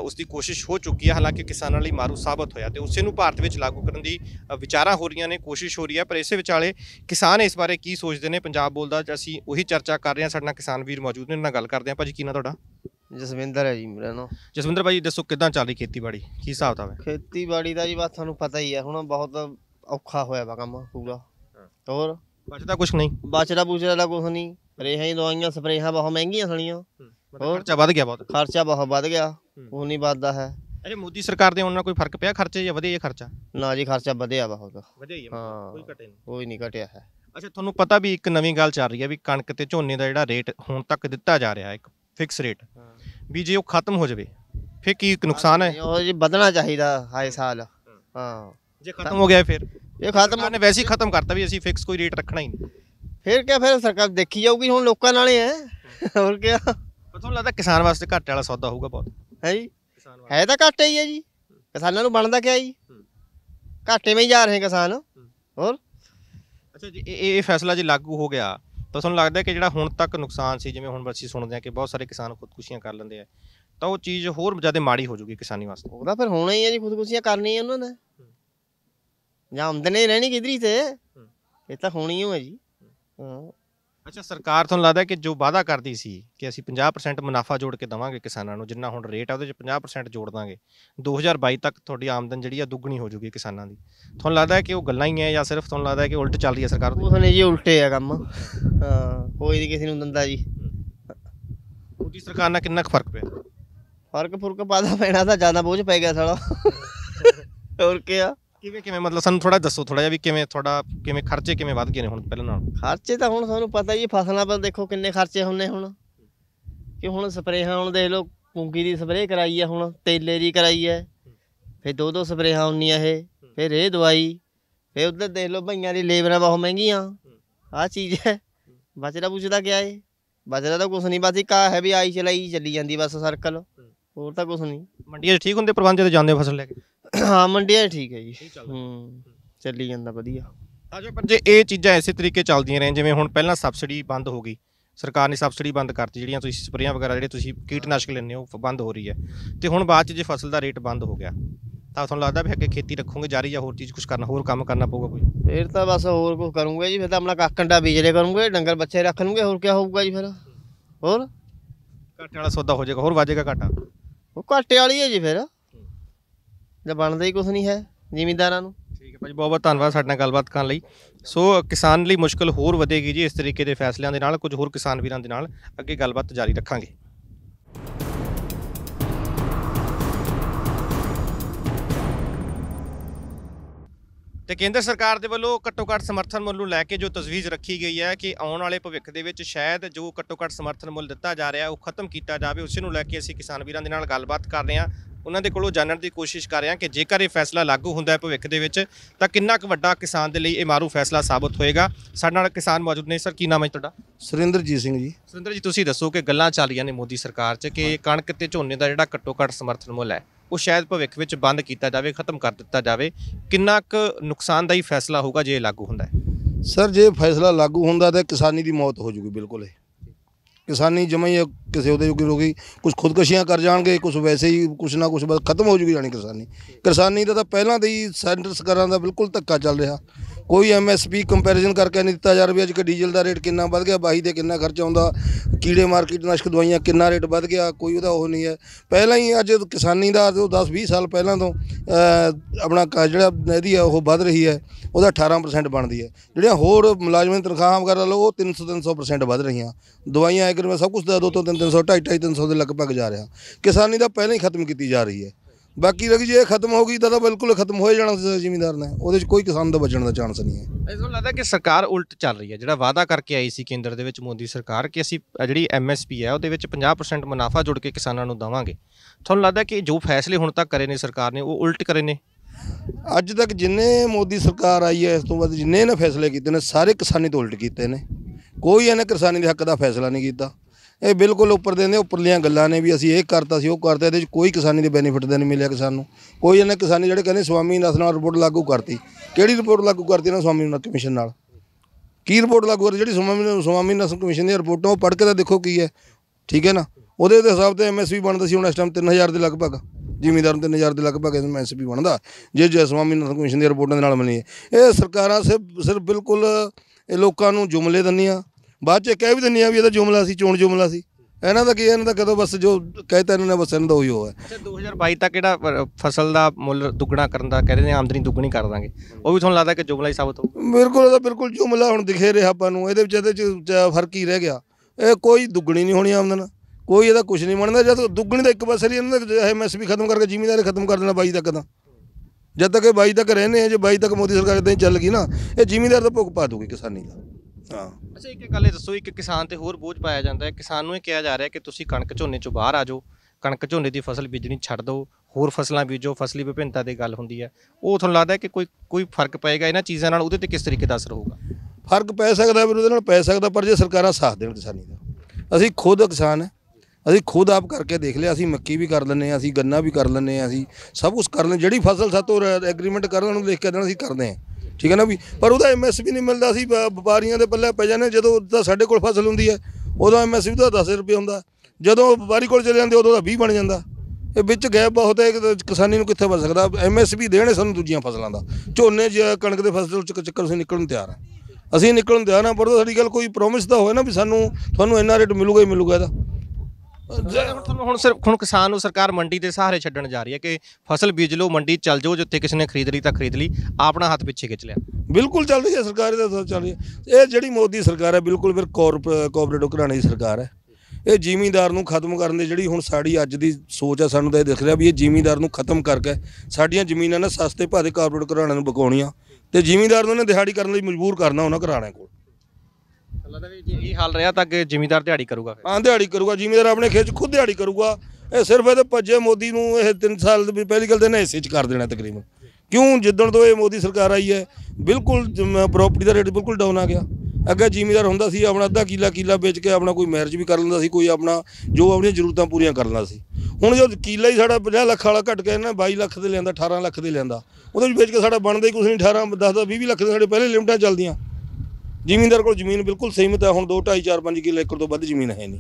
ਉਸ ਦੀ ਕੋਸ਼ਿਸ਼ ਹੋ ਚੁੱਕੀ ਹੈ ਹਾਲਾਂਕਿ ਕਿਸਾਨਾਂ ਲਈ ਮਾਰੂ ਸਾਬਤ ਹੋਇਆ ਤੇ ਉਸੇ ਨੂੰ ਭਾਰਤ ਵਿੱਚ ਲਾਗੂ ਕਰਨ ਦੀ ਵਿਚਾਰਾਂ ਹੋ ਰਹੀਆਂ ਨੇ ਕੋਸ਼ਿਸ਼ ਹੋ ਰਹੀ ਹੈ ਪਰ ਇਸੇ ਵਿਚਾਲੇ ਕਿਸਾਨ ਇਸ ਬਾਰੇ ਕੀ ਸੋਚਦੇ ਨੇ ਪੰਜਾਬ ਬੋਲਦਾ ਅਸੀਂ ਉਹੀ ਚਰਚਾ ਕਰ ਰਹੇ ਹਾਂ ਸਾਡੇ ਨਾਲ ਕਿਸਾਨ ਵੀਰ ਮੌਜੂਦ ਨੇ ਉਹਨਾਂ ਨਾਲ ਗੱਲ ਕਰਦੇ ਹਾਂ। ਭਾਜੀ ਕੀ ਨਾ ਤੁਹਾਡਾ? ਜਸਵਿੰਦਰ ਹੈ ਜੀ ਮੇਰਾ ਨਾਮ। ਜਸਵਿੰਦਰ ਭਾਜੀ ਦੱਸੋ ਕਿੱਦਾਂ ਚੱਲ ਰਹੀ ਖੇਤੀਬਾੜੀ? ਕੀ ਹਿਸਾਬ ਕਿਤਾਬ ਹੈ? ਖੇਤੀਬਾੜੀ ਦਾ ਜੀ ਬਸ ਤੁਹਾਨੂੰ ਪਤਾ ਹੀ ਹੈ ਹੁਣ ਬਹੁਤ ਔਖਾ ਹੋਇਆ ਵਾ ਕੰਮ ਪੂਰਾ। ਹੋਰ? ਬਚਦਾ ਕੁਝ ਨਹੀਂ? ਬਚਦਾ ਬੁਚਦਾ ਦਾ ਕੁਛ ਨਹੀਂ। ਰੇਹਾਂ ਹੀ ਦਵਾਈਆਂ ਸਪਰੇਹਾਂ ਬਹੁਤ ਮਹਿੰਗੀਆਂ ਸਣੀਆਂ ਹੋਰ? ਖਰਚਾ ਵੱਧ ਗਿਆ ਬਹੁਤ। ਖਰਚਾ ਬਹੁਤ ਵੱਧ ਗਿਆ। ਉਹ ਨਹੀਂ ਵੱਧਦਾ ਹੈ। ਅਜੇ ਮੋਦੀ ਸਰਕਾਰ ਦੇ ਆਉਣ ਨਾਲ ਕੋਈ ਫ਼ਰਕ ਪਿਆ ਖਰਚੇ ਜਾਂ ਵਧੇ ਇਹ ਖਰਚਾ? ਨਾ ਜੀ ਖਰਚਾ ਵਧਿਆ ਬਹੁਤ। ਵਧਿਆ ਹੀ ਹਾਂ। ਕੋਈ ਘਟੇ ਨਹੀਂ। ਕੋਈ ਨਹੀਂ ਘਟਿਆ ਹੈ। ਅੱਛਾ ਤੁਹਾਨੂੰ ਪਤਾ ਵੀ ਇੱਕ ਨਵੀਂ ਗੱਲ ਚੱਲ ਰਹੀ ਹੈ ਵੀ ਕਣਕ ਤੇ ਝੋਨੇ ਦਾ ਜਿਹੜਾ ਰੇਟ ਹੁਣ ਤੱਕ ਦਿੱਤਾ ਜਾ ਰਿਹਾ ਹੈ ਇੱਕ ਫਿਕਸ ਰੇਟ ਵੀ ਜੇ ਉਹ ਖਤਮ ਹੋ ਜਾਵੇ ਫਿਰ ਕੀ ਨੁਕਸਾਨ ਹੈ? ਉਹ ਜੀ ਵਧਣਾ ਚਾਹੀਦਾ ਹਾਏ ਸਾਲ। ਹਾਂ। ਜੇ ਖਤਮ ਹੋ ਗਿਆ ਫਿਰ? ਇਹ ਖਤਮ ਸਰਕਾਰ ਨੇ ਵੈਸੇ ਹੀ ਖਤਮ ਕਰਤਾ ਵੀ ਅਸੀਂ ਫਿਕਸ ਕੋਈ ਰੇਟ ਰੱਖਣਾ ਹੀ ਨਹੀਂ। ਫਿਰ ਕਿਆ ਫਿਰ ਸਰਕਾਰ ਦੇਖੀ ਜਾਊਗੀ ਹੁਣ ਲੋਕਾਂ ਨਾਲੇ ਹੈ। ਹੋਰ ਕਿਆ। ਤੁਹਾਨੂੰ ਲੱਗਦਾ ਕਿਸਾਨ ਵਾਸਤੇ ਘਾਟੇ ਵਾਲਾ ਸੌਦਾ ਹੋਊਗਾ ਬਹੁਤ? ਹੈ ਜੀ? ਹੈ ਤਾਂ ਘਾਟੇ ਹੀ ਹੈ ਜੀ। ਕਿਸਾਨਾਂ ਨੂੰ ਬਣਦਾ ਕਿਆ ਜੀ? ਹੂੰ। ਘਾਟੇ ਵਿੱਚ ਹੀ ਜਾ ਰਹੇ ਕਿਸਾਨ। ਹੋਰ? ਅੱਛਾ ਜੀ ਇਹ ਫੈਸਲਾ ਜੇ ਲਾਗੂ ਹੋ ਗਿਆ ਤਾਂ ਤੁਹਾਨੂੰ ਲੱਗਦਾ ਕਿ ਜਿਹੜਾ ਹੁਣ ਤੱਕ ਨੁਕਸਾਨ ਸੀ ਜਿਵੇਂ ਹੁਣ ਅਸੀਂ ਸੁਣਦੇ ਹਾਂ ਕਿ ਬਹੁਤ ਸਾਰੇ ਕਿਸਾਨ ਖੁਦਕੁਸ਼ੀਆਂ ਕਰ ਲੈਂਦੇ ਆ ਤਾਂ ਉਹ ਚੀਜ਼ ਹੋਰ ਜ਼ਿਆਦਾ ਮਾੜੀ ਹੋ ਜਾਊਗੀ ਕਿਸਾਨੀ ਵਾਸਤੇ। ਉਹਦਾ ਫਿਰ ਹੋਣਾ ਹੀ ਹੈ ਜੀ ਖੁਦਕੁਸ਼ੀਆਂ ਕਰਨੀਆਂ ਉਹਨਾਂ ਨੇ। ਜਾਂ ਆਮਦਨੀ ਰਹਿਣੀ ਕਿਧਰੀ ਤੇ। ਇਹ ਤਾਂ ਹੋਣੀ ਓ ਹੈ ਜੀ। ਹਾਂ। ਅੱਛਾ ਸਰਕਾਰ ਤੁਹਾਨੂੰ ਲੱਗਦਾ ਕਿ ਜੋ ਵਾਅਦਾ ਕਰਦੀ ਸੀ ਕਿ ਅਸੀਂ 50% ਮੁਨਾਫਾ ਜੋੜ ਕੇ ਦਵਾਂਗੇ ਕਿਸਾਨਾਂ ਨੂੰ ਜਿੰਨਾ ਹੁਣ ਰੇਟ ਆ ਉਹਦੇ ਚ 50% ਜੋੜ ਦਾਂਗੇ 2022 ਤੱਕ ਤੁਹਾਡੀ ਆਮਦਨ ਜਿਹੜੀ ਆ ਦੁੱਗਣੀ ਹੋ ਜੂਗੀ ਕਿਸਾਨਾਂ ਦੀ। ਤੁਹਾਨੂੰ ਲੱਗਦਾ ਕਿ ਉਹ ਗੱਲਾਂ ਹੀ ਹੈ ਜਾਂ ਸਿਰਫ ਤੁਹਾਨੂੰ ਲੱਗਦਾ ਕਿ ਉਲਟ ਚੱਲ ਰਹੀ ਹੈ ਸਰਕਾਰ ਦੀ ਨਹੀਂ ਜੀ ਉਲਟੇ ਆ ਕੰਮ। ਹਾਂ ਕੋਈ ਨਹੀਂ ਕਿਸੇ ਨੂੰ ਦਿੰਦਾ ਜੀ। ਮੋਦੀ ਸਰਕਾਰ ਨਾਲ ਕਿੰਨਾ ਫ਼ਰਕ ਪਿਆ? ਫ਼ਰਕ ਫੁਰਕ ਪਾਦਾ ਪੈਣਾ ਤਾਂ ਜ਼ਿਆਦਾ ਬੋਝ ਪੈ ਗਿਆ ਸਾਲਾ। ਹੋਰ ਕੀ ਆ ਕਿਵੇਂ ਕਿਵੇਂ? ਮਤਲਬ ਸਾਨੂੰ ਥੋੜਾ ਦੱਸੋ ਥੋੜਾ ਜਿਹਾ ਵੀ ਕਿਵੇਂ ਤੁਹਾਡਾ ਕਿਵੇਂ ਖਰਚੇ ਕਿਵੇਂ ਵੱਧ ਗਏ ਨੇ ਹੁਣ ਪਹਿਲਾਂ ਨਾਲੋਂ? ਖਰਚੇ ਤਾਂ ਹੁਣ ਤੁਹਾਨੂੰ ਪਤਾ ਹੀ ਹੈ, ਫਸਲਾਂ ਪਰ ਦੇਖੋ ਕਿੰਨੇ ਖਰਚੇ ਹੁੰਨੇ ਹੁਣ। ਕਿ ਹੁਣ ਸਪਰੇਹਾਂ ਹੁਣ ਦੇਖ ਲਓ ਕੁੰਗੀ ਦੀ ਸਪਰੇਅ ਕਰਾਈ ਆ ਹੁਣ ਤੇਲੇ ਦੀ ਕਰਾਈ ਹੈ ਫਿਰ ਦੋ ਦੋ ਸਪਰੇਹਾਂ ਹੁੰਦੀਆਂ ਇਹ ਫਿਰ ਇਹ ਦਵਾਈ ਫਿਰ ਉਧਰ ਦੇਖ ਲਓ ਭਈਆਂ ਦੀ ਲੇਬਰਾਂ ਬਹੁਤ ਮਹਿੰਗੀਆਂ। ਆਹ ਚੀਜ਼ ਹੈ ਬਚਦਾ ਬੁਝਦਾ ਕਿਆ ਏ ਬਚਦਾ ਤਾਂ ਕੁਛ ਨਹੀਂ ਬਸ ਇੱਕ ਆਹ ਹੈ ਵੀ ਆਈ ਚਲਾਈ ਚੱਲੀ ਜਾਂਦੀ ਬਸ ਸਰਕਲ ਹੋਰ ਤਾਂ ਕੁਛ ਨਹੀਂ। ਮੰਡੀਆਂ 'ਚ ਠੀਕ ਹੁੰਦੇ ਪ੍ਰਬੰਧ ਜਦੋਂ ਜਾਂਦੇ ਹੋ ਫਸਲ ਲੈ ਕੇ? ਹਾਂ ਮੰਡੀਆਂ 'ਚ ਠੀਕ ਹੈ ਜੀ। ਹੂੰ ਚੱਲੀ ਜਾਂਦਾ ਵਧੀਆ। ਅੱਛਾ ਪਰ ਜੇ ਇਹ ਚੀਜ਼ਾਂ ਇਸੇ ਤਰੀਕੇ ਚੱਲਦੀਆਂ ਰਹਿਣ ਜਿਵੇਂ ਹੁਣ ਪਹਿਲਾਂ ਸਬਸਿਡੀ ਬੰਦ ਹੋ ਗਈ ਸਰਕਾਰ ਨੇ ਸਬਸਿਡੀ ਬੰਦ ਕਰਤੀ ਜਿਹੜੀਆਂ ਤੁਸੀਂ ਸਪਰੇਆਂ ਵਗੈਰਾ ਜਿਹੜੇ ਤੁਸੀਂ ਕੀਟਨਾਸ਼ਕ ਲੈਂਦੇ ਹੋ ਬੰਦ ਹੋ ਰਹੀ ਹੈ। ਤੇ ਹੁਣ ਬਾਅਦ ਚ ਜੇ ਫਸਲ ਦਾ ਰੇਟ ਬੰਦ ਹੋ ਗਿਆ ਤਾਂ ਤੁਹਾਨੂੰ ਲੱਗਦਾ ਵੀ ਅੱਗੇ ਖੇਤੀ ਰੱਖੋਗੇ ਜਾਰੀ ਜਾਂ ਹੋਰ ਚੀਜ਼ ਕੁਝ ਕਰਨਾ ਹੋਰ ਕੰਮ ਕਰਨਾ ਪਊਗਾ ਕੋਈ? ਫਿਰ ਤਾਂ ਬਸ ਹੋਰ ਕੁਝ ਕਰੂੰਗੇ ਜੀ ਫਿਰ ਤਾਂ ਆਪਣਾ ਕਾਕੰਡਾ ਬੀਜਲੇ ਕਰੂੰਗੇ ਡੰਗਰ ਬੱਚੇ ਰੱਖ ਲੂੰਗੇ ਹੋਰ ਕੀ ਹੋਊਗਾ ਜੀ ਫਿਰ? ਹੋਰ? ਘਾਟੇ ਵਾਲਾ ਸੌਦਾ ਹੋ ਜਾਏਗਾ ਹੋਰ ਵਾਜੇਗਾ ਘਾਟਾ। ਉਹ ਘਾਟੇ ਵਾਲੀ ਹੈ ਜੀ ਫਿਰ। ਜੇ ਬਣਦਾ ਹੀ ਕੁਝ ਨਹੀਂ ਹੈ ਜ਼ਿਮੀਂਦਾਰਾਂ ਨੂੰ। ਠੀਕ ਹੈ ਭਾਜੀ, ਬਹੁਤ ਬਹੁਤ ਧੰਨਵਾਦ ਸਾਡੇ ਨਾਲ ਗੱਲਬਾਤ ਕਰਨ ਲਈ। ਸੋ ਕਿਸਾਨ ਲਈ ਮੁਸ਼ਕਲ ਹੋਰ ਵਧੇਗੀ ਜੀ ਇਸ ਤਰੀਕੇ ਦੇ ਫੈਸਲਿਆਂ ਦੇ ਨਾਲ, ਕੁਝ ਹੋਰ ਕਿਸਾਨ ਵੀਰਾਂ ਦੇ ਨਾਲ ਅੱਗੇ ਗੱਲਬਾਤ ਜਾਰੀ ਰੱਖਾਂਗੇ। ਤੇ ਕੇਂਦਰ ਸਰਕਾਰ ਦੇ ਵੱਲੋਂ ਘੱਟੋ ਘੱਟ ਸਮਰਥਨ ਮੁੱਲ ਨੂੰ ਲੈ ਕੇ ਜੋ ਤਜਵੀਜ਼ ਰੱਖੀ ਗਈ ਹੈ ਕਿ ਆਉਣ ਵਾਲੇ ਭਵਿੱਖ ਦੇ ਵਿੱਚ ਸ਼ਾਇਦ ਜੋ ਘੱਟੋ ਘੱਟ ਸਮਰਥਨ ਮੁੱਲ ਦਿੱਤਾ ਜਾ ਰਿਹਾ ਉਹ ਖਤਮ ਕੀਤਾ ਜਾਵੇ, ਉਸੇ ਨੂੰ ਲੈ ਕੇ ਅਸੀਂ ਕਿਸਾਨ ਵੀਰਾਂ ਦੇ ਨਾਲ ਗੱਲਬਾਤ ਕਰ ਰਹੇ ਹਾਂ। ਉਹਨਾਂ ਦੇ ਕੋਲੋਂ ਜਾਣਨ ਦੀ ਕੋਸ਼ਿਸ਼ ਕਰ ਰਹੇ ਹਾਂ ਕਿ ਜੇਕਰ ਇਹ ਫੈਸਲਾ ਲਾਗੂ ਹੁੰਦਾ ਹੈ ਭਵਿੱਖ ਦੇ ਵਿੱਚ ਤਾਂ ਕਿੰਨਾ ਕੁ ਵੱਡਾ ਕਿਸਾਨ ਦੇ ਲਈ ਇਹ ਮਾਰੂ ਫੈਸਲਾ ਸਾਬਤ ਹੋਏਗਾ? ਸਾਡੇ ਨਾਲ ਕਿਸਾਨ ਮੌਜੂਦ ਨੇ। ਸਰ ਕੀ ਨਾਮ ਹੈ ਤੁਹਾਡਾ? ਸੁਰਿੰਦਰਜੀਤ ਸਿੰਘ ਜੀ। ਸੁਰਿੰਦਰ ਜੀ ਤੁਸੀਂ ਦੱਸੋ ਕਿ ਗੱਲਾਂ ਚੱਲ ਰਹੀਆਂ ਨੇ ਮੋਦੀ ਸਰਕਾਰ 'ਚ ਕਿ ਕਣਕ ਤੇ ਝੋਨੇ ਦਾ ਜਿਹੜਾ ਘੱਟੋ ਘੱਟ ਸਮਰਥਨ ਮੁੱਲ ਹੈ ਉਹ ਸ਼ਾਇਦ ਭਵਿੱਖ ਵਿੱਚ ਬੰਦ ਕੀਤਾ ਜਾਵੇ ਖਤਮ ਕਰ ਦਿੱਤਾ ਜਾਵੇ। ਕਿੰਨਾ ਕੁ ਨੁਕਸਾਨਦਾਈ ਫੈਸਲਾ ਹੋਊਗਾ ਜੇ ਇਹ ਲਾਗੂ ਹੁੰਦਾ ਹੈ? ਸਰ ਜੇ ਫੈਸਲਾ ਲਾਗੂ ਹੁੰਦਾ ਤਾਂ ਕਿਸਾਨੀ ਦੀ ਮੌਤ ਹੋ ਜੂਗੀ ਬਿਲਕੁਲ ਇਹ। ਕਿਸਾਨੀ ਜਮਾਂ ਹੀ ਕਿਸੇ ਉਹਦੇ ਜੋਗੀ ਹੋਗੀ ਕੁਝ ਖੁਦਕਸ਼ੀਆਂ ਕਰ ਜਾਣਗੇ ਕੁਝ ਵੈਸੇ ਹੀ ਕੁਝ ਨਾ ਕੁਝ ਬਸ ਖਤਮ ਹੋ ਜੂਗੀ ਜਾਣੀ ਕਿਸਾਨੀ ਕਿਸਾਨੀ ਦਾ ਤਾਂ ਪਹਿਲਾਂ ਦੇ ਹੀ ਸੈਂਟਰ ਸਰਕਾਰਾਂ ਦਾ ਬਿਲਕੁਲ ਧੱਕਾ ਚੱਲ ਰਿਹਾ। ਕੋਈ ਐਮਐਸਪੀ ਕੰਪੈਰੀਜ਼ਨ ਕਰਕੇ ਨਹੀਂ ਦਿੱਤਾ ਜਾ ਰਿਹਾ ਵੀ ਅੱਜ ਕਿ ਡੀਜ਼ਲ ਦਾ ਰੇਟ ਕਿੰਨਾ ਵੱਧ ਗਿਆ, ਬਾਈ ਤੇ ਕਿੰਨਾ ਖਰਚਾ ਆਉਂਦਾ, ਕੀੜੇ ਮਾਰ ਕੀਟਨਾਸ਼ਕ ਦਵਾਈਆਂ ਕਿੰਨਾ ਰੇਟ ਵੱਧ ਗਿਆ, ਕੋਈ ਉਹਦਾ ਉਹ ਨਹੀਂ ਹੈ। ਪਹਿਲਾਂ ਹੀ ਅੱਜ ਕਿਸਾਨੀ ਦਾ ਜੋ 10 20 ਸਾਲ ਪਹਿਲਾਂ ਤੋਂ ਆਪਣਾ ਜਿਹੜਾ ਇਹਦੀ ਆ ਉਹ ਵੱਧ ਰਹੀ ਹੈ, ਉਹਦਾ 18% ਬਣਦੀ ਹੈ। ਜਿਹੜੀਆਂ ਹੋਰ ਮੁਲਾਜ਼ਮਾਂ ਦੀ ਤਨਖਾਹਾਂ ਵਗੈਰਾ ਲਓ, ਉਹ 300 300% ਵੱਧ ਰਹੀਆਂ। ਦਵਾਈਆਂ ਐਗਰ ਸਭ ਕੁਝ ਦਾ 2 ਤੋਂ 3 300 2.5 300 ਦੇ ਲਗਭਗ ਜਾ ਰਿਹਾ। ਕਿਸਾਨੀ ਦਾ ਪਹਿਲਾਂ ਹੀ ਖਤਮ ਕੀਤੀ ਜਾ ਰਹੀ ਹੈ। ਬਾਕੀ ਰਹੀ ਜੇ ਇਹ ਖਤਮ ਹੋ ਗਈ ਤਾਂ ਤਾਂ ਬਿਲਕੁਲ ਖਤਮ ਹੋ ਜਾਣਾ ਜ਼ਿਮੀਂਦਾਰ ਨੇ। ਉਹਦੇ 'ਚ ਕੋਈ ਕਿਸਾਨ ਦਾ ਬਚਣ ਦਾ ਚਾਂਸ ਨਹੀਂ ਹੈ। ਇਸ ਨੂੰ ਲੱਗਦਾ ਕਿ ਸਰਕਾਰ ਉਲਟ ਚੱਲ ਰਹੀ ਹੈ। ਜਿਹੜਾ ਵਾਅਦਾ ਕਰਕੇ ਆਈ ਸੀ ਕੇਂਦਰ ਦੇ ਵਿੱਚ ਮੋਦੀ ਸਰਕਾਰ ਕਿ ਅਸੀਂ ਜਿਹੜੀ ਐਮਐਸਪੀ ਹੈ ਉਹਦੇ ਵਿੱਚ 50% ਮੁਨਾਫਾ ਜੁੜ ਕੇ ਕਿਸਾਨਾਂ ਨੂੰ ਦੇਵਾਂਗੇ। ਤੁਹਾਨੂੰ ਲੱਗਦਾ ਕਿ ਜੋ ਫੈਸਲੇ ਹੁਣ ਤੱਕ ਕਰੇ ਨੇ ਸਰਕਾਰ ਨੇ ਉਹ ਉਲਟ ਕਰੇ ਨੇ? ਅੱਜ ਤੱਕ ਜਿੰਨੇ ਮੋਦੀ ਸਰਕਾਰ ਆਈ ਹੈ ਇਸ ਤੋਂ ਬਾਅਦ ਜਿੰਨੇ ਨੇ ਫੈਸਲੇ ਕੀਤੇ ਨੇ ਸਾਰੇ ਕਿਸਾਨੀ ਤੋਂ ਉਲਟ ਕੀਤੇ ਨੇ। ਕੋਈ ਇਹਨੇ ਕਿਸਾਨੀ ਦੇ ਹੱਕ ਦਾ ਫੈਸਲਾ ਨਹੀਂ ਕੀਤਾ। ਇਹ ਬਿਲਕੁਲ ਉੱਪਰ ਦੇ ਨੇ, ਉੱਪਰਲੀਆਂ ਗੱਲਾਂ ਨੇ ਵੀ ਅਸੀਂ ਇਹ ਕਰਤਾ ਸੀ, ਉਹ ਕਰਤਾ, ਇਹਦੇ 'ਚ ਕੋਈ ਕਿਸਾਨੀ ਦੇ ਬੈਨੀਫਿਟ ਦਾ ਨਹੀਂ ਮਿਲਿਆ ਕਿਸਾਨ ਨੂੰ। ਕੋਈ ਇਹਨੇ ਕਿਸਾਨੀ ਜਿਹੜੇ ਕਹਿੰਦੇ ਸਵਾਮੀ ਨਸਲਾਂ ਰਿਪੋਰਟ ਲਾਗੂ ਕਰਤੀ। ਕਿਹੜੀ ਰਿਪੋਰਟ ਲਾਗੂ ਕਰਤੀ ਇਹਨਾਂ ਸਵਾਮੀ ਨਸਲ ਕਮਿਸ਼ਨ ਨਾਲ? ਕੀ ਰਿਪੋਰਟ ਲਾਗੂ ਕਰ ਜਿਹੜੀ ਸਵਾਮੀ ਸਵਾਮੀ ਨਸਲ ਕਮਿਸ਼ਨ ਦੀਆਂ ਰਿਪੋਰਟਾਂ, ਉਹ ਪੜ੍ਹ ਕੇ ਤਾਂ ਦੇਖੋ ਕੀ ਹੈ। ਠੀਕ ਹੈ ਨਾ? ਉਹਦੇ ਦੇ ਹਿਸਾਬ ਤੇ ਐਮਐਸਪੀ ਬਣਦਾ ਸੀ ਹੁਣ ਇਸ ਟਾਈਮ 3000 ਦੇ ਲਗਭਗ। ਜ਼ਿਮੀਂਦਾਰ ਨੂੰ 3000 ਦੇ ਲਗਭਗ ਐਮਐਸਪੀ ਬਣਦਾ। ਜੇ ਜੇ ਸਵਾਮੀ ਕਮਿਸ਼ਨ ਦੀਆਂ ਰਿਪੋਰਟਾਂ ਦੇ ਨਾਲ ਮਿਲੀ ਹੈ ਇਹ ਸਰਕਾਰਾਂ ਸਿਰਫ ਸਿਰਫ ਬਿਲਕੁਲ ਇਹ ਲੋਕਾਂ ਨੂੰ ਜੁਮਲੇ ਦਿੰਦੀਆਂ। ਬਾਅਦ ਚ ਕਹਿ ਵੀ ਦਿੰਦੀਆਂ ਵੀ ਇਹਦਾ ਜੁਮਲਾ ਸੀ ਚੋਣ ਜੁਮਲਾ ਸੀ। ਇਹਨਾਂ ਦਾ ਕੀ ਇਹਨਾਂ ਦਾ ਕਦੋਂ ਬਸ ਜੋ ਕਹਿਤਾ ਇਹਨਾਂ ਨੇ ਬਸ ਇਹਨਾਂ ਦਾ ਉਹੀ ਹੋਇਆ ਅੱਛਾ 2022 ਤੱਕ ਜਿਹੜਾ ਫਸਲ ਦਾ ਮੁੱਲ ਦੁੱਗਣਾ ਕਰਨ ਦਾ ਕਹਿ ਰਹੇ ਨੇ ਆਮਦਨੀ ਦੁੱਗਣੀ ਕਰ ਦਾਂਗੇ। ਉਹ ਵੀ ਤੁਹਾਨੂੰ ਲੱਗਦਾ ਕਿ ਜੁਮਲਾ ਹੀ ਸਾਬਤ ਹੋਊ ਬਿਲਕੁਲ ਇਹਦਾ ਬਿਲਕੁਲ ਜੁਮਲਾ ਹੁਣ ਦਿਖੇ ਰਿਹਾ ਆਪਾਂ ਨੂੰ। ਇਹਦੇ ਵਿੱਚ ਇਹਦੇ ਚ ਚ ਫ਼ਰਕ ਹੀ ਰਹਿ ਗਿਆ। ਇਹ ਕੋਈ ਦੁੱਗਣੀ ਨਹੀਂ ਹੋਣੀ ਆਮਦਨ। ਕੋਈ ਇਹਦਾ ਕੁਝ ਨਹੀਂ ਬਣਦਾ। ਜਦ ਦੁੱਗਣੀ ਦਾ ਇੱਕ ਪਾਸੇ ਹੀ ਇਹਨਾਂ ਦਾ ਐਮਐਸਪੀ ਖਤਮ ਕਰਕੇ ਜ਼ਿਮੀਂਦਾਰ ਖਤਮ ਕਰ ਦੇਣਾ 22 ਤੱਕ ਦਾ ਜਦ ਤੱਕ ਇਹ 22 ਤੱਕ ਰਹਿੰਦੇ ਆ ਜੇ 22 ਤੱਕ ਮੋਦੀ ਸਰਕਾਰ ਇਦਾਂ ਹੀ ਚੱਲ ਗਈ ਨਾ ਇਹ ਜ਼ਿਮੀਂਦਾਰ ਦਾ ਭੁੱਖ ਪਾ ਦੂਗੀ ਕਿਸਾਨੀ ਦਾ। ਹਾਂ। ਅੱਛਾ ਇੱਕ ਗੱਲ ਇਹ ਦੱਸੋ ਇੱਕ ਕਿਸਾਨ ਤੇ ਹੋਰ ਬੋਝ ਪਾਇਆ ਜਾਂਦਾ ਹੈ। ਕਿਸਾਨ ਨੂੰ ਇਹ ਕਿਹਾ ਜਾ ਰਿਹਾ ਕਿ ਤੁਸੀਂ ਕਣਕ ਝੋਨੇ ਚੋਂ ਬਾਹਰ ਆ ਜਾਓ। ਕਣਕ ਝੋਨੇ ਦੀ ਫਸਲ ਬੀਜਣੀ ਛੱਡ ਦਿਓ। ਹੋਰ ਫਸਲਾਂ ਬੀਜੋ। ਫਸਲੀ ਵਿਭਿੰਨਤਾ ਦੀ ਗੱਲ ਹੁੰਦੀ ਹੈ। ਉਹ ਤੁਹਾਨੂੰ ਲੱਗਦਾ ਹੈ ਕਿ ਕੋਈ ਕੋਈ ਫ਼ਰਕ ਪਏਗਾ? ਇਹਨਾਂ ਚੀਜ਼ਾਂ ਨਾਲ ਉਹਦੇ ਤੇ ਕਿਸ ਤਰੀਕੇ ਦਾ ਅਸਰ ਹੋਊਗਾ? ਫ਼ਰਕ ਪੈ ਸਕਦਾ ਪਰ ਉਹਦੇ ਨਾਲ ਪੈ ਸਕਦਾ ਪਰ ਜੇ ਸਰਕਾਰਾਂ ਸਾਥ ਦੇਣ ਕਿਸਾਨੀ ਦਾ। ਅਸੀਂ ਖੁਦ ਕਿਸਾਨ ਹੈ। ਅਸੀਂ ਖੁਦ ਆਪ ਕਰਕੇ ਦੇਖ ਲਿਆ। ਅਸੀਂ ਮੱਕੀ ਵੀ ਕਰ ਲੈਂਦੇ ਹਾਂ ਅਸੀਂ ਗੰਨਾ ਵੀ ਕਰ ਲੈਂਦੇ ਹਾਂ ਅਸੀਂ ਸਭ ਕੁਝ ਕਰ ਲੈਂਦੇ ਜਿਹੜੀ ਫਸਲ ਸਾਤੋਂ ਐਗਰੀਮੈਂਟ ਕਰਨ ਨੂੰ ਦੇਖ ਕੇ ਦੇਣਾ ਅਸੀਂ ਕਰਦੇ ਹਾਂ। ਠੀਕ ਹੈ ਨਾ ਵੀ, ਪਰ ਉਹਦਾ ਐਮਐਸਪੀ ਨਹੀਂ ਮਿਲਦਾ ਅਸੀਂ ਵ- ਵਪਾਰੀਆਂ ਦੇ ਪੱਲੇ ਪੈ ਜਾਂਦੇ, ਜਦੋਂ ਤਾਂ ਸਾਡੇ ਕੋਲ ਫਸਲ ਹੁੰਦੀ ਹੈ, ਉਦੋਂ ਐਮਐਸਪੀ ਦਾ 10 ਰੁਪਏ ਹੁੰਦਾ, ਜਦੋਂ ਵਪਾਰੀ ਕੋਲ ਚਲੇ ਜਾਂਦੇ, ਉਦੋਂ ਦਾ 20 ਬਣ ਜਾਂਦਾ। ਇਹ ਵਿੱਚ ਗੈਪ ਬਹੁਤ ਹੈ ਕਿਸਾਨੀ ਨੂੰ ਕਿੱਥੇ ਬਚ ਸਕਦਾ ਐਮਐਸਪੀ ਦੇਣੇ ਸਾਨੂੰ ਦੂਜੀਆਂ ਫਸਲਾਂ ਦਾ, ਝੋਨੇ 'ਚ ਕਣਕ ਦੇ ਫਸਲ ਚ ਚੱਕਰ ਅਸੀਂ ਨਿਕਲਣ ਨੂੰ ਤਿਆਰ ਹਾਂ। ਅਸੀਂ ਨਿਕਲਣ ਤਿਆਰ ਨਾ ਪਰ ਸਾਡੀ ਗੱਲ ਕੋਈ ਪ੍ਰੋਮਿਸ ਤਾਂ ਹੋਵੇ ਨਾ ਵੀ ਸਾਨੂੰ, ਤੁਹਾਨੂੰ ਇੰਨਾ ਰੇਟ ਮਿਲੂਗਾ ਹੀ ਮਿਲੂਗਾ ਇਹਦਾ। ਹੁਣ ਤੁਹਾਨੂੰ ਹੁਣ ਕਿਸਾਨ ਨੂੰ ਸਰਕਾਰ ਮੰਡੀ ਦੇ ਸਹਾਰੇ ਛੱਡਣ ਜਾ ਰਹੀ ਹੈ ਕਿ ਫਸਲ ਬੀਜ ਲਓ, ਮੰਡੀ ਚੱਲ ਜਾਓ, ਜਿੱਥੇ ਕਿਸੇ ਨੇ ਖਰੀਦ ਲਈ ਤਾਂ ਖਰੀਦ ਲਈ ਆਪਣਾ ਹੱਥ ਪਿੱਛੇ ਖਿੱਚ ਲਿਆ। ਬਿਲਕੁਲ ਚੱਲ ਰਹੀ ਹੈ ਸਰਕਾਰ, ਇਹਦਾ ਚੱਲ ਰਹੀ ਹੈ। ਇਹ ਜਿਹੜੀ ਮੋਦੀ ਸਰਕਾਰ ਹੈ, ਬਿਲਕੁਲ ਫਿਰ ਕਾਰਪ ਕੋਆਪਰੇਟਿਵ ਘਰਾਣੇ ਦੀ ਸਰਕਾਰ ਹੈ। ਇਹ ਜ਼ਿਮੀਂਦਾਰ ਨੂੰ ਖਤਮ ਕਰਨ ਦੀ ਜਿਹੜੀ ਹੁਣ ਸਾਡੀ ਅੱਜ ਦੀ ਸੋਚ ਹੈ, ਸਾਨੂੰ ਤਾਂ ਇਹ ਦਿਖ ਰਿਹਾ ਵੀ ਇਹ ਜ਼ਿਮੀਂਦਾਰ ਨੂੰ ਖਤਮ ਕਰਕੇ ਸਾਡੀਆਂ ਜ਼ਮੀਨਾਂ ਨੇ ਸਸਤੇ ਭਾਅ ਦੇ ਕਾਰਪੋਰੇਟ ਘਰਾਣਿਆਂ ਨੂੰ ਬਕਾਉਣੀਆਂ ਤੇ ਜ਼ਿਮੀਂਦਾਰ ਨੂੰ ਇਹਨੇ ਦਿਹਾੜੀ ਕਰਨ ਲਈ ਮਜਬੂਰ ਕਰਨਾ ਉਹਨਾਂ ਘਰਾਣਿਆਂ ਕੋਲ। ਲੱਗਦਾ ਵੀ ਜੇ ਇਹ ਹਾਲ ਰਿਹਾ ਤਾਂ ਅੱਗੇ ਜ਼ਿਮੀਦਾਰ ਦਿਹਾੜੀ ਕਰੂਗਾ ਫਿਰ। ਹਾਂ, ਦਿਹਾੜੀ ਕਰੂਗਾ, ਜ਼ਿਮੀਂਦਾਰ ਆਪਣੇ ਖੇਤ 'ਚ ਖੁਦ ਦਿਹਾੜੀ ਕਰੂਗਾ। ਇਹ ਸਿਰਫ ਇਹਦੇ ਭੱਜੇ ਮੋਦੀ ਨੂੰ ਇਹ 3 ਸਾਲ ਦੀ ਪਹਿਲੀ ਗੱਲ ਤੇ ਇਹਨੇ ਹਿੱਸੇ 'ਚ ਕਰ ਦੇਣਾ ਤਕਰੀਬਨ। ਕਿਉਂ? ਜਿੱਦਣ ਤੋਂ ਇਹ ਮੋਦੀ ਸਰਕਾਰ ਆਈ ਹੈ, ਬਿਲਕੁਲ ਪ੍ਰਾਪਰਟੀ ਦਾ ਰੇਟ ਬਿਲਕੁਲ ਡਾਊਨ ਆ ਗਿਆ। ਅੱਗੇ ਜਿਮੀਦਾਰ ਹੁੰਦਾ ਸੀ, ਆਪਣਾ ਅੱਧਾ ਕਿਲਾ ਕਿਲਾ ਵੇਚ ਕੇ ਆਪਣਾ ਕੋਈ ਮੈਰਿਜ ਵੀ ਕਰ ਲੈਂਦਾ ਸੀ, ਕੋਈ ਆਪਣਾ ਜੋ ਆਪਣੀਆਂ ਜ਼ਰੂਰਤਾਂ ਪੂਰੀਆਂ ਕਰ ਲੈਂਦਾ ਸੀ। ਹੁਣ ਜੋ ਕਿਲਾ ਹੀ ਸਾਡਾ 50 ਲੱਖ ਵਾਲਾ ਘਟ ਕੇ ਨਾ 22 ਲੱਖ ਦੇ ਲੈਂਦਾ 18 ਲੱਖ ਦੇ ਲੈਂਦਾ ਉਹਦੇ ਵਿੱਚ ਵੇਚ ਕੇ ਸਾਡਾ ਬਣਦਾ ਹੀ ਕੁਝ ਨਹੀਂ 18 10 10 20 ਲੱਖ ਦੇ ਸਾਡੇ ਪਹਿਲੇ ਲਿਮਟਾਂ ਚੱਲਦੀਆਂ। ਜ਼ਿਮੀਂਦਾਰ ਕੋਲ ਜ਼ਮੀਨ ਬਿਲਕੁਲ ਸੀਮਿਤ ਹੈ ਹੁਣ 2 2.5 4 5 ਕਿੱਲੇ ਏਕੜ ਤੋਂ ਵੱਧ ਜ਼ਮੀਨ ਹੈ ਨਹੀਂ।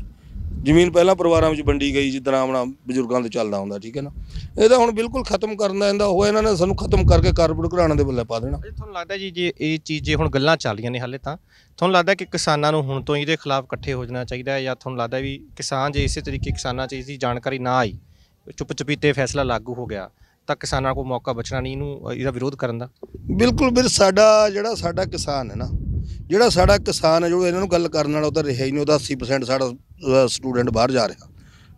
ਜ਼ਮੀਨ ਪਹਿਲਾਂ ਪਰਿਵਾਰਾਂ ਵਿੱਚ ਵੰਡੀ ਗਈ ਜਿੱਦਾਂ ਆਪਣਾ ਬਜ਼ੁਰਗਾਂ ਦੇ ਚੱਲਦਾ ਹੁੰਦਾ ਠੀਕ ਹੈ ਨਾ? ਇਹਦਾ ਹੁਣ ਬਿਲਕੁਲ ਖਤਮ ਕਰਨ ਦਾ ਇਹਦਾ ਹੋਇਆ ਇਹਨਾਂ ਨੇ ਸਾਨੂੰ ਖਤਮ ਕਰਕੇ ਕਾਰਪੋਰੇਟ ਘਰਾਣੇ ਦੇ ਬੱਲੇ ਪਾ ਦੇਣਾ। ਤੁਹਾਨੂੰ ਲੱਗਦਾ ਜੀ ਜੇ ਇਹ ਚੀਜ਼ ਹੁਣ ਗੱਲਾਂ ਚੱਲ ਰਹੀਆਂ ਨੇ ਹਾਲੇ ਤਾਂ ਤੁਹਾਨੂੰ ਲੱਗਦਾ ਕਿ ਕਿਸਾਨਾਂ ਨੂੰ ਹੁਣ ਤੋਂ ਇਹਦੇ ਖਿਲਾਫ ਇਕੱਠੇ ਹੋ ਜਾਣਾ ਚਾਹੀਦਾ ਹੈ ਜਾਂ ਤੁਹਾਨੂੰ ਲੱਗਦਾ ਵੀ ਕਿਸਾਨ ਜੇ ਇਸੇ ਤਰੀਕੇ ਕਿਸਾਨਾਂ 'ਚ ਇਸਦੀ ਜਾਣਕਾਰੀ ਨਾ ਆਈ ਚੁੱਪ ਚਪੀਤੇ ਫੈਸਲਾ ਲਾਗੂ ਹੋ ਗਿਆ ਤਾਂ ਕਿਸਾਨਾਂ ਕੋਲ ਮੌਕਾ ਬਚਣਾ ਨਹੀਂ ਇਹਨੂੰ ਇਹਦਾ ਵਿਰੋਧ ਕਰਨ ਦਾ? ਬਿਲਕੁਲ ਵੀਰ ਸਾਡਾ ਜਿਹੜਾ ਸਾਡਾ ਕਿਸਾਨ ਹੈ ਨਾ ਜਿਹੜਾ ਸਾਡਾ ਕਿਸਾਨ ਹੈ ਜੋ ਇਹਨਾਂ ਨੂੰ ਗੱਲ ਕਰਨ ਵਾਲਾ ਉਹ ਤਾਂ ਰਿਹਾ ਹੀ ਨਹੀਂ ਉਹਦਾ 80% ਸਾਡਾ ਸਟੂਡੈਂਟ ਬਾਹਰ ਜਾ ਰਿਹਾ।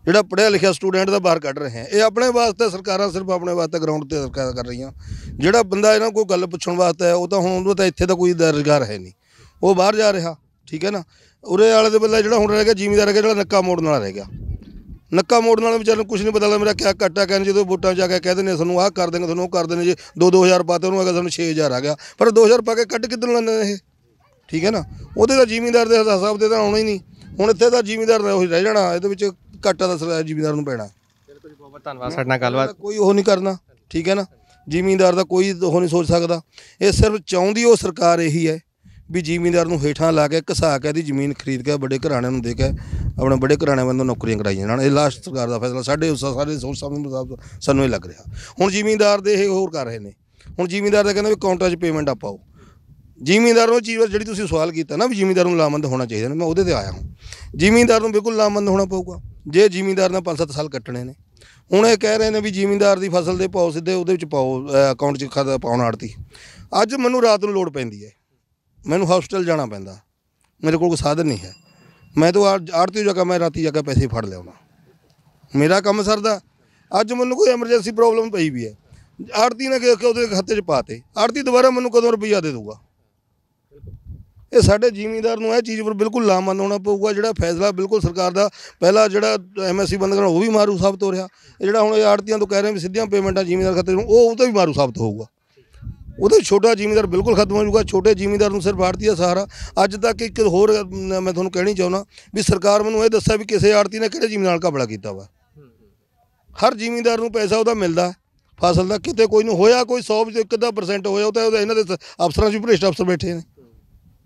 ਜਿਹੜਾ ਪੜ੍ਹਿਆ ਲਿਖਿਆ ਸਟੂਡੈਂਟ ਦਾ ਬਾਹਰ ਕੱਢ ਰਹੇ ਹੈ ਇਹ ਆਪਣੇ ਵਾਸਤੇ ਸਰਕਾਰਾਂ ਸਿਰਫ ਆਪਣੇ ਵਾਸਤੇ ਗਰਾਊਂਡ ਤੇ ਸਰਕਾਰ ਕਰ ਰਹੀਆਂ। ਜਿਹੜਾ ਬੰਦਾ ਇਹਨਾਂ ਕੋਈ ਗੱਲ ਪੁੱਛਣ ਵਾਸਤੇ ਹੈ, ਉਹ ਤਾਂ ਹੁਣ ਉਹਨੂੰ ਤਾਂ ਇੱਥੇ ਤਾਂ ਕੋਈ ਰੁਜ਼ਗਾਰ ਹੈ ਨਹੀਂ। ਉਹ ਬਾਹਰ ਜਾ ਰਿਹਾ, ਠੀਕ ਹੈ ਨਾ? ਉਰੇ ਵਾਲੇ ਦੇ ਬੰਦਾ ਜਿਹੜਾ ਹੁਣ ਰਹਿ ਗਿਆ, ਜ਼ਿਮੀਦਾਰ ਰਹਿ ਗਿਆ ਜਿਹੜਾ ਨੱਕਾ ਮੋੜਨ ਵਾਲਾ ਰਹਿ ਗਿਆ। ਨੱਕਾ ਮੋੜਨ ਵਾਲੇ ਵਿਚਾਰੇ ਨੂੰ ਕੁਝ ਨਹੀਂ ਪਤਾ ਲੱਗਦਾ, ਮੇਰਾ ਕਿਆ ਘਾਟਾ ਕਹਿੰਦੇ, ਜਦੋਂ ਵੋਟਾਂ ਜਾ ਕੇ ਕਹਿੰਦੇ ਨੇ ਸਾਨੂੰ ਆਹ ਕਰ ਦੇਣਗੇ ਤੁਹਾਨੂੰ ਉਹ ਕਰ ਦੇਣੇ ਜੇ 2-2000 ਪਾਤੇ ਉਹਨੂੰ ਆ ਗਿਆ ਸਾਨੂੰ 6000 ਆ ਗਿਆ। ਪਰ 2000 ਪਾ ਕੇ ਕੱਢ ਕਿੱਧਰ ਲੈਂਦੇ ਨੇ ਇਹ? ਠੀਕ ਹੈ ਨਾ? ਉਹਦੇ ਤਾਂ ਜ਼ਿਮੀਂਦਾਰ ਦੇ ਹਿਸਾਬ ਤੇ ਤਾਂ ਆਉਣਾ ਹੀ ਨਹੀਂ। ਹੁਣ ਇੱਥੇ ਤਾਂ ਜ਼ਿਮੀਂਦਾਰ ਦਾ ਉਹੀ ਰਹਿ ਜਾਣਾ ਇਹਦੇ ਵਿੱਚ ਘਾਟਾ ਦਾ ਜ਼ਿਮੀਂਦਾਰ ਨੂੰ ਪੈਣਾ। ਬਿਲਕੁਲ ਬਹੁਤ ਧੰਨਵਾਦ ਸਾਡੇ ਨਾਲ ਗੱਲਬਾਤ ਕੋਈ ਉਹ ਨਹੀਂ ਕਰਨਾ ਠੀਕ ਹੈ ਨਾ? ਜ਼ਿਮੀਂਦਾਰ ਦਾ ਕੋਈ ਉਹ ਨਹੀਂ ਸੋਚ ਸਕਦਾ। ਇਹ ਸਿਰਫ ਚਾਹੁੰਦੀ ਉਹ ਸਰਕਾਰ ਇਹੀ ਹੈ ਵੀ ਜ਼ਿਮੀਂਦਾਰ ਨੂੰ ਹੇਠਾਂ ਲਾ ਕੇ ਘਸਾ ਕੇ ਇਹਦੀ ਜ਼ਮੀਨ ਖਰੀਦ ਕੇ ਵੱਡੇ ਘਰਾਣਿਆਂ ਨੂੰ ਦੇ ਕੇ ਆਪਣੇ ਵੱਡੇ ਘਰਾਣਿਆਂ ਵੱਲੋਂ ਨੌਕਰੀਆਂ ਕਰਾਈਆਂ ਜਾਣ। ਇਹ ਲਾਸਟ ਸਰਕਾਰ ਦਾ ਫੈਸਲਾ ਸਾਡੇ ਉਸ ਸਾਰੇ ਸੋਚ ਸਮਝ ਸਾਨੂੰ ਇਹ ਲੱਗ ਰਿਹਾ। ਹੁਣ ਜ਼ਿਮੀਂਦਾਰ ਦੇ ਇਹ ਹੋਰ ਕਰ ਰਹੇ ਨੇ। ਹੁਣ ਜ਼ਿਮੀਂਦਾਰ ਦਾ ਕਹਿੰਦਾ ਵੀ ਕਾਊਂਟਰਾਂ 'ਚ ਪੇਮੈਂਟ ਆ ਪਾਓ। ਜ਼ਿਮੀਂਦਾਰ ਨੂੰ ਚੀਜ਼ ਜਿਹੜੀ ਤੁਸੀਂ ਸਵਾਲ ਕੀਤਾ ਨਾ ਵੀ ਜ਼ਿਮੀਂਦਾਰ ਨੂੰ ਲਾਮਬੰਦ ਹੋਣਾ ਚਾਹੀਦਾ ਨਾ, ਮੈਂ ਉਹਦੇ ਤੇ ਆਇਆ ਹਾਂ। ਜ਼ਿਮੀਂਦਾਰ ਨੂੰ ਬਿਲਕੁਲ ਲਾਮਬੰਦ ਹੋਣਾ ਪਊਗਾ। ਜੇ ਜ਼ਿਮੀਂਦਾਰ ਨੇ 5-7 ਸਾਲ ਕੱਟਣੇ ਨੇ। ਹੁਣ ਇਹ ਕਹਿ ਰਹੇ ਨੇ ਵੀ ਜ਼ਿਮੀਂਦਾਰ ਦੀ ਫਸਲ ਦੇ ਪਾਓ ਸਿੱਧੇ ਉਹਦੇ ਵਿੱਚ ਪਾਓ ਅਕਾਊਂਟ 'ਚ ਖਾਤਾ ਪਾਉਣ ਆੜਤੀ। ਅੱਜ ਮੈਨੂੰ ਰਾਤ ਨੂੰ ਲੋੜ ਪੈਂਦੀ ਹੈ। ਮੈਨੂੰ ਹਸਪੀਟਲ ਜਾਣਾ ਪੈਂਦਾ। ਮੇਰੇ ਕੋਲ ਕੋਈ ਸਾਧਨ ਨਹੀਂ ਹੈ। ਮੈਂ ਤਾਂ ਆੜਤੀ ਜਗ੍ਹਾ, ਮੈਂ ਰਾਤੀ ਜਾ ਕੇ ਪੈਸੇ ਫੜ ਲਿਆਉਣਾ। ਮੇਰਾ ਕੰਮ ਸਰਦਾ। ਅੱਜ ਮੈਨੂੰ ਕੋਈ ਐਮਰਜੈਂਸੀ ਪ੍ਰੋਬਲਮ ਪਈ ਵੀ ਹੈ। ਆੜਤੀ ਨੇ ਕਿ ਉਹਦੇ ਖਾਤੇ 'ਚ ਪਾਤੇ ਆੜਤੀ ਦੁਬਾਰਾ ਮੈਨੂੰ ਕਦੋਂ ਰੁਪਈਆ ਦੇ ਦੂਗਾ ਇਹ ਸਾਡੇ ਜ਼ਿਮੀਂਦਾਰ ਨੂੰ ਇਹ ਚੀਜ਼ ਪਰ ਬਿਲਕੁਲ ਲਾਮਬੰਦ ਹੋਣਾ ਪਊਗਾ, ਜਿਹੜਾ ਫੈਸਲਾ ਬਿਲਕੁਲ ਸਰਕਾਰ ਦਾ, ਪਹਿਲਾ ਜਿਹੜਾ ਐਮਐਸਸੀ ਬੰਦ ਕਰਨਾ ਉਹ ਵੀ ਮਾਰੂ ਸਾਬਤ ਹੋ ਰਿਹਾ। ਇਹ ਜਿਹੜਾ ਹੁਣ ਇਹ ਆੜਤੀਆਂ ਤੋਂ ਕਹਿ ਰਹੇ ਵੀ ਸਿੱਧੀਆਂ ਪੇਮੈਂਟਾਂ ਜ਼ਿਮੀਂਦਾਰ ਖਾਤੇ ਨੂੰ, ਉਹ ਉਹ ਤੋਂ ਵੀ ਮਾਰੂ ਸਾਬਤ ਹੋਊਗਾ। ਉਹਦੇ ਛੋਟਾ ਜ਼ਿਮੀਂਦਾਰ ਬਿਲਕੁਲ ਖਤਮ ਹੋ ਜਾਊਗਾ, ਛੋਟੇ ਜ਼ਿਮੀਂਦਾਰ ਨੂੰ ਸਿਰਫ ਆੜਤੀ ਦਾ ਸਹਾਰਾ। ਅੱਜ ਤੱਕ ਇੱਕ ਹੋਰ ਮੈਂ ਤੁਹਾਨੂੰ ਕਹਿਣੀ ਚਾਹੁੰਦਾ ਵੀ ਸਰਕਾਰ ਮੈਨੂੰ ਇਹ ਦੱਸਿਆ ਵੀ ਕਿਸੇ ਆੜਤੀ ਨੇ ਕਿਹੜੇ ਜ਼ਿਮੀਂਦਾਰ ਨਾਲ ਘਪਲਾ ਕੀਤਾ ਵਾ। ਹਰ ਜ਼ਿਮੀਂਦਾਰ ਨੂੰ ਪੈਸਾ ਉਹਦਾ ਮਿਲਦਾ, ਫਸਲ ਦਾ, ਕਿਤੇ ਕੋਈ ਨੂੰ ਹੋਇਆ ਕੋਈ 100 ਵਿੱਚ ਇੱਕ ਅੱਧਾ ਪਰਸੈਂਟ ਹੋਇਆ, ਉਹ ਤਾਂ ਉਹਦੇ ਇਹਨਾਂ ਦੇ ਅਫਸਰਾਂ 'ਚ ਵੀ ਭ੍ਰਿਸ਼ਟ ਅਫਸਰ ਬੈਠੇ ਨੇ।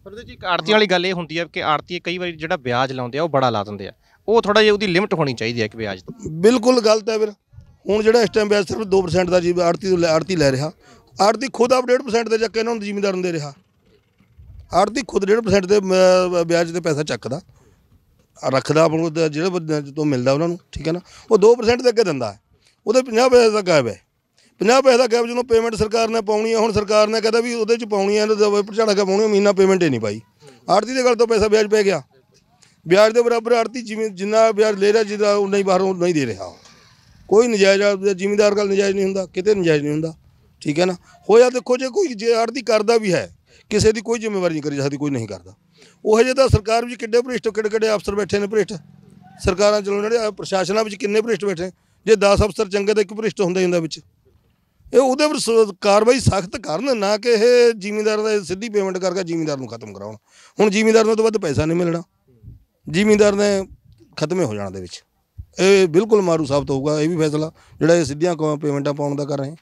ਪਰ ਉਹਦੇ 'ਚ ਇੱਕ ਆੜਤੀਆਂ ਵਾਲੀ ਗੱਲ ਇਹ ਹੁੰਦੀ ਹੈ ਕਿ ਆੜਤੀ ਕਈ ਵਾਰੀ ਜਿਹੜਾ ਵਿਆਜ ਲਾਉਂਦੇ ਆ ਉਹ ਬੜਾ ਲਾ ਦਿੰਦੇ ਆ। ਉਹ ਥੋੜਾ ਜਿਹਾ ਉਹਦੀ ਲਿਮਟ ਹੋਣੀ ਚਾਹੀਦੀ ਹੈ ਕਿ ਵਿਆਜ ਦੀ। ਬਿਲਕੁਲ ਗਲਤ ਹੈ ਵੀਰ। ਹੁਣ ਜਿਹੜਾ ਇਸ ਟਾਈਮ ਵਿਆਜ ਸਿਰਫ 2% ਦਾ ਜੀ ਆੜਤੀ ਤੋਂ ਲੈ- ਆੜਤੀ ਲੈ ਰਿਹਾ। ਆੜਤੀ ਖੁਦ ਆਪ 1.5% ਦੇ ਚੱਕੇ ਇਹਨਾਂ ਨੂੰ ਜ਼ਿਮੀਂਦਾਰ ਨੂੰ ਦੇ ਰਿਹਾ। ਆੜਤੀ ਖੁਦ 1.5% ਦੇ ਵਿਆਜ ਤੇ ਪੈਸਾ ਚੱਕਦਾ। ਰੱਖਦਾ ਆਪ ਨੂੰ ਜਿਹੜਾ ਬੰਦੇ ਤੋਂ ਮਿਲਦਾ ਉਹਨਾਂ ਨੂੰ ਠੀਕ ਹੈ ਨਾ? ਉਹ 2% ਦੇ ਅੱਗੇ ਦਿੰਦਾ। ਉਹਦੇ 50 ਪੈਸੇ ਦਾ ਗਾਇਬ ਹੈ। 50 ਪੈਸੇ ਦਾ ਗਾਇਬ ਜਦੋਂ ਪੇਮੈਂਟ ਸਰਕਾਰ ਨੇ ਪਾਉਣੀ ਹੈ ਹੁਣ ਸਰਕਾਰ ਨੇ ਕਹਿੰਦਾ ਵੀ ਉਹਦੇ ਚ ਪਾਉਣੀ ਹੈ ਤੇ ਝਾੜਾ ਕੇ ਪਾਉਣੀ ਹੈ, ਮਹੀਨਾ ਪੇਮੈਂਟ ਹੀ ਨਹੀਂ ਪਾਈ। ਆੜਤੀ ਦੇ ਗੱਲ ਤੋਂ ਪੈਸਾ ਵਿਆਜ ਪੈ ਗਿਆ। ਵਿਆਜ ਦੇ ਬਰਾਬਰ ਆੜਤੀ ਜਿਵੇਂ ਜਿੰਨਾ ਵਿਆਜ ਲੈ ਰਿਹਾ ਜਿਹਦਾ ਉਨਾ ਹੀ ਬਾਹਰੋਂ ਨਹੀਂ ਦੇ ਰਿਹਾ ਉਹ। ਕੋਈ ਨਜਾਇਜ਼ ਆ, ਜ਼ਿਮੀਂਦਾਰ ਗੱਲ ਨਜਾਇਜ਼ ਨਹੀਂ ਹੁੰਦਾ ਕਿਤੇ ਨਜਾਇਜ਼ ਨਹੀਂ ਹੁੰਦਾ। ਠੀਕ ਹੈ ਨਾ? ਹੋਇਆ ਦੇਖੋ ਜੇ ਕੋਈ ਜੇ ਆੜਤੀ ਕਰਦਾ ਵੀ ਹੈ ਕਿਸੇ ਦੀ ਕੋਈ ਜ਼ਿੰਮੇਵਾਰੀ ਨਹੀਂ ਕਰੀ ਸਕਦੀ ਕੋਈ ਨਹੀਂ ਕਰਦਾ। ਉਹ ਜਿਹੇ ਤਾਂ ਸਰਕਾਰ ਵਿੱਚ ਕਿੱਡੇ ਭ੍ਰਿਸ਼ਟ ਕਿੱਡੇ ਕਿੱਡੇ ਅਫਸਰ ਬੈਠੇ ਨੇ ਭ੍ਰਿਸ਼ਟ। ਸਰਕਾਰਾਂ ਚਲਾਉਣ ਜਿਹੜੇ ਪ੍ਰਸ਼ਾਸਨਾਂ ਵਿੱਚ ਕਿੰਨੇ ਭ੍ਰਿਸ਼ਟ ਬੈਠੇ ਜੇ 10 ਅਫਸਰ ਚੰਗੇ ਤਾਂ ਇੱਕ ਭ੍ਰਿਸ਼ਟ ਹੁੰਦਾ ਹੀ ਹੁੰਦਾ ਵਿੱਚ। ਇਹ ਉਹਦੇ ਪਰ ਸ- ਕਾਰਵਾਈ ਸਖਤ ਕਰਨ, ਨਾ ਕਿ ਇਹ ਜ਼ਿਮੀਂਦਾਰ ਦਾ ਸਿੱਧੀ ਪੇਮੈਂਟ ਕਰਕੇ ਜ਼ਿਮੀਂਦਾਰ ਨੂੰ ਖਤਮ ਕਰਾਉਣ। ਹੁਣ ਜ਼ਿਮੀਂਦਾਰ ਨੂੰ ਤੋਂ ਵੱਧ ਪੈਸਾ ਨਹੀਂ ਮਿਲਣਾ। ਜ਼ਿਮੀਂਦਾਰ ਨੇ ਖਤਮੇ ਹੋ ਜਾਣ ਦੇ ਵਿੱਚ। ਇਹ ਬਿਲਕੁਲ ਮਾਰੂ ਸਾਬਤ ਹੋਊਗਾ, ਇਹ ਵੀ ਫੈਸਲਾ। ਜਿਹੜਾ ਇਹ ਸਿੱਧੀਆਂ ਪੇਮੈਂਟਾਂ ਪਾਉਣ ਦਾ ਕਰ ਰਹੇ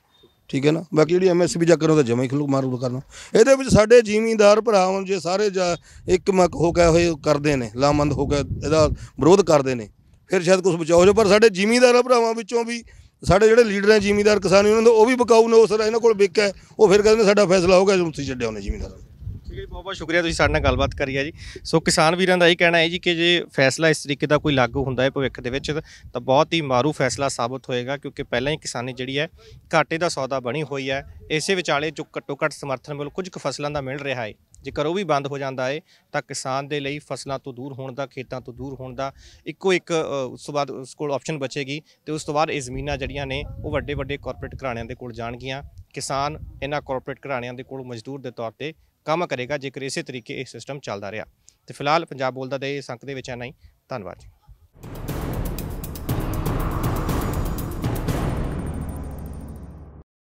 ਠੀਕ ਹੈ ਨਾ? ਬਾਕੀ ਜਿਹੜੀ ਐਮਐਸਪੀ ਚੱਕਰ ਉਹਦਾ ਤਾਂ ਜਮਾ ਹੀ ਖਲੂ ਮਾਰੂ ਕਰਨਾ। ਇਹਦੇ ਵਿੱਚ ਸਾਡੇ ਜ਼ਿਮੀਂਦਾਰ ਭਰਾ ਹੁਣ ਜੇ ਸਾਰੇ ਜਾ- ਇੱਕ ਮੱਕ ਹੋ ਕੇ ਹੋਏ ਕਰਦੇ ਨੇ ਲਾਮੰਦ ਹੋ ਕੇ ਇਹਦਾ ਵਿਰੋਧ ਕਰਦੇ ਨੇ, ਫਿਰ ਸ਼ਾਇਦ ਕੁਝ ਬਚਾਓ ਹੋ ਜਾਏ ਪਰ ਸਾਡੇ ਜ਼ਿਮੀਂਦਾਰਾਂ ਭਰਾਵਾਂ ਵਿੱਚੋਂ ਵੀ ਸਾਡੇ ਜਿਹੜੇ ਲੀਡਰ ਹੈ, ਜ਼ਿਮੀਂਦਾਰ ਕਿਸਾਨ ਉਹਨਾਂ ਦੇ, ਉਹ ਵੀ ਬਕਾਊ ਨੇ ਉਸ ਇਹਨਾਂ ਕੋਲ ਵਿਕ ਉਹ ਫਿਰ ਕਹਿੰਦੇ ਸਾਡਾ ਫੈਸਲਾ ਹੋ ਗਿਆ ਤੁਸੀਂ ਛੱਡਿਆ ਉਹਨੇ ਜ਼ਿਮੀਂਦਾਰਾਂ ਨੂੰ। ਠੀਕ ਹੈ ਬਹੁਤ ਬਹੁਤ ਸ਼ੁਕਰੀਆ, ਤੁਸੀਂ ਸਾਡੇ ਨਾਲ ਗੱਲਬਾਤ ਕਰੀ ਹੈ ਜੀ। ਸੋ ਕਿਸਾਨ ਵੀਰਾਂ ਦਾ ਇਹ ਕਹਿਣਾ ਹੈ ਜੀ ਕਿ ਜੇ ਫੈਸਲਾ ਇਸ ਤਰੀਕੇ ਦਾ ਕੋਈ ਲਾਗੂ ਹੁੰਦਾ ਹੈ ਭਵਿੱਖ ਦੇ ਵਿੱਚ, ਤਾਂ ਬਹੁਤ ਹੀ ਮਾਰੂ ਫੈਸਲਾ ਸਾਬਤ ਹੋਏਗਾ, ਕਿਉਂਕਿ ਪਹਿਲਾਂ ਹੀ ਕਿਸਾਨੀ ਜਿਹੜੀ ਹੈ, ਘਾਟੇ ਦਾ ਸੌਦਾ ਬਣੀ ਹੋਈ ਹੈ। ਇਸੇ ਵਿਚਾਲੇ ਜੋ ਘੱਟੋ ਘੱਟ ਸਮਰਥਨ ਮੁੱਲ ਕੁਝ ਕੁ ਫਸਲਾਂ ਦਾ ਮਿਲ ਰਿਹਾ ਹੈ। ਜੇਕਰ ਉਹ ਵੀ ਬੰਦ ਹੋ ਜਾਂਦਾ ਹੈ ਤਾਂ ਕਿਸਾਨ ਦੇ ਲਈ ਫਸਲਾਂ ਤੋਂ ਦੂਰ ਹੋਣ ਦਾ, ਖੇਤਾਂ ਤੋਂ ਦੂਰ ਹੋਣ ਦਾ ਇੱਕੋ ਇੱਕ ਉਸ ਤੋਂ ਬਾਅਦ ਉਸ ਕੋਲ ਆਪਸ਼ਨ ਬਚੇਗੀ ਤੇ ਉਸ ਤੋਂ ਬਾਅਦ ਇਹ ਜ਼ਮੀਨਾਂ ਜਿਹੜੀਆਂ ਨੇ, ਉਹ ਵੱਡੇ ਵੱਡੇ ਕਾਰਪੋਰੇਟ ਘਰਾਣਿਆਂ ਦੇ ਕੋਲ ਜਾਣਗੀਆਂ। ਕਿਸਾਨ ਇਹਨਾਂ ਕਾਰਪੋਰੇਟ ਘਰਾਣਿਆਂ ਦੇ ਕੋਲ ਮਜ਼ਦੂਰ ਦੇ ਤੌਰ ਤੇ ਕੰਮ ਕਰੇਗਾ, ਜੇਕਰ ਇਸੇ ਤਰੀਕੇ ਇਹ ਸਿਸਟਮ ਚੱਲਦਾ ਰਿਹਾ। ਤੇ ਫਿਲਹਾਲ ਪੰਜਾਬ ਬੋਲਦਾ ਦੇ ਇਸ ਅੰਕ ਦੇ ਵਿੱਚ ਐਨਾ ਹੀ। ਧੰਨਵਾਦ ਜੀ।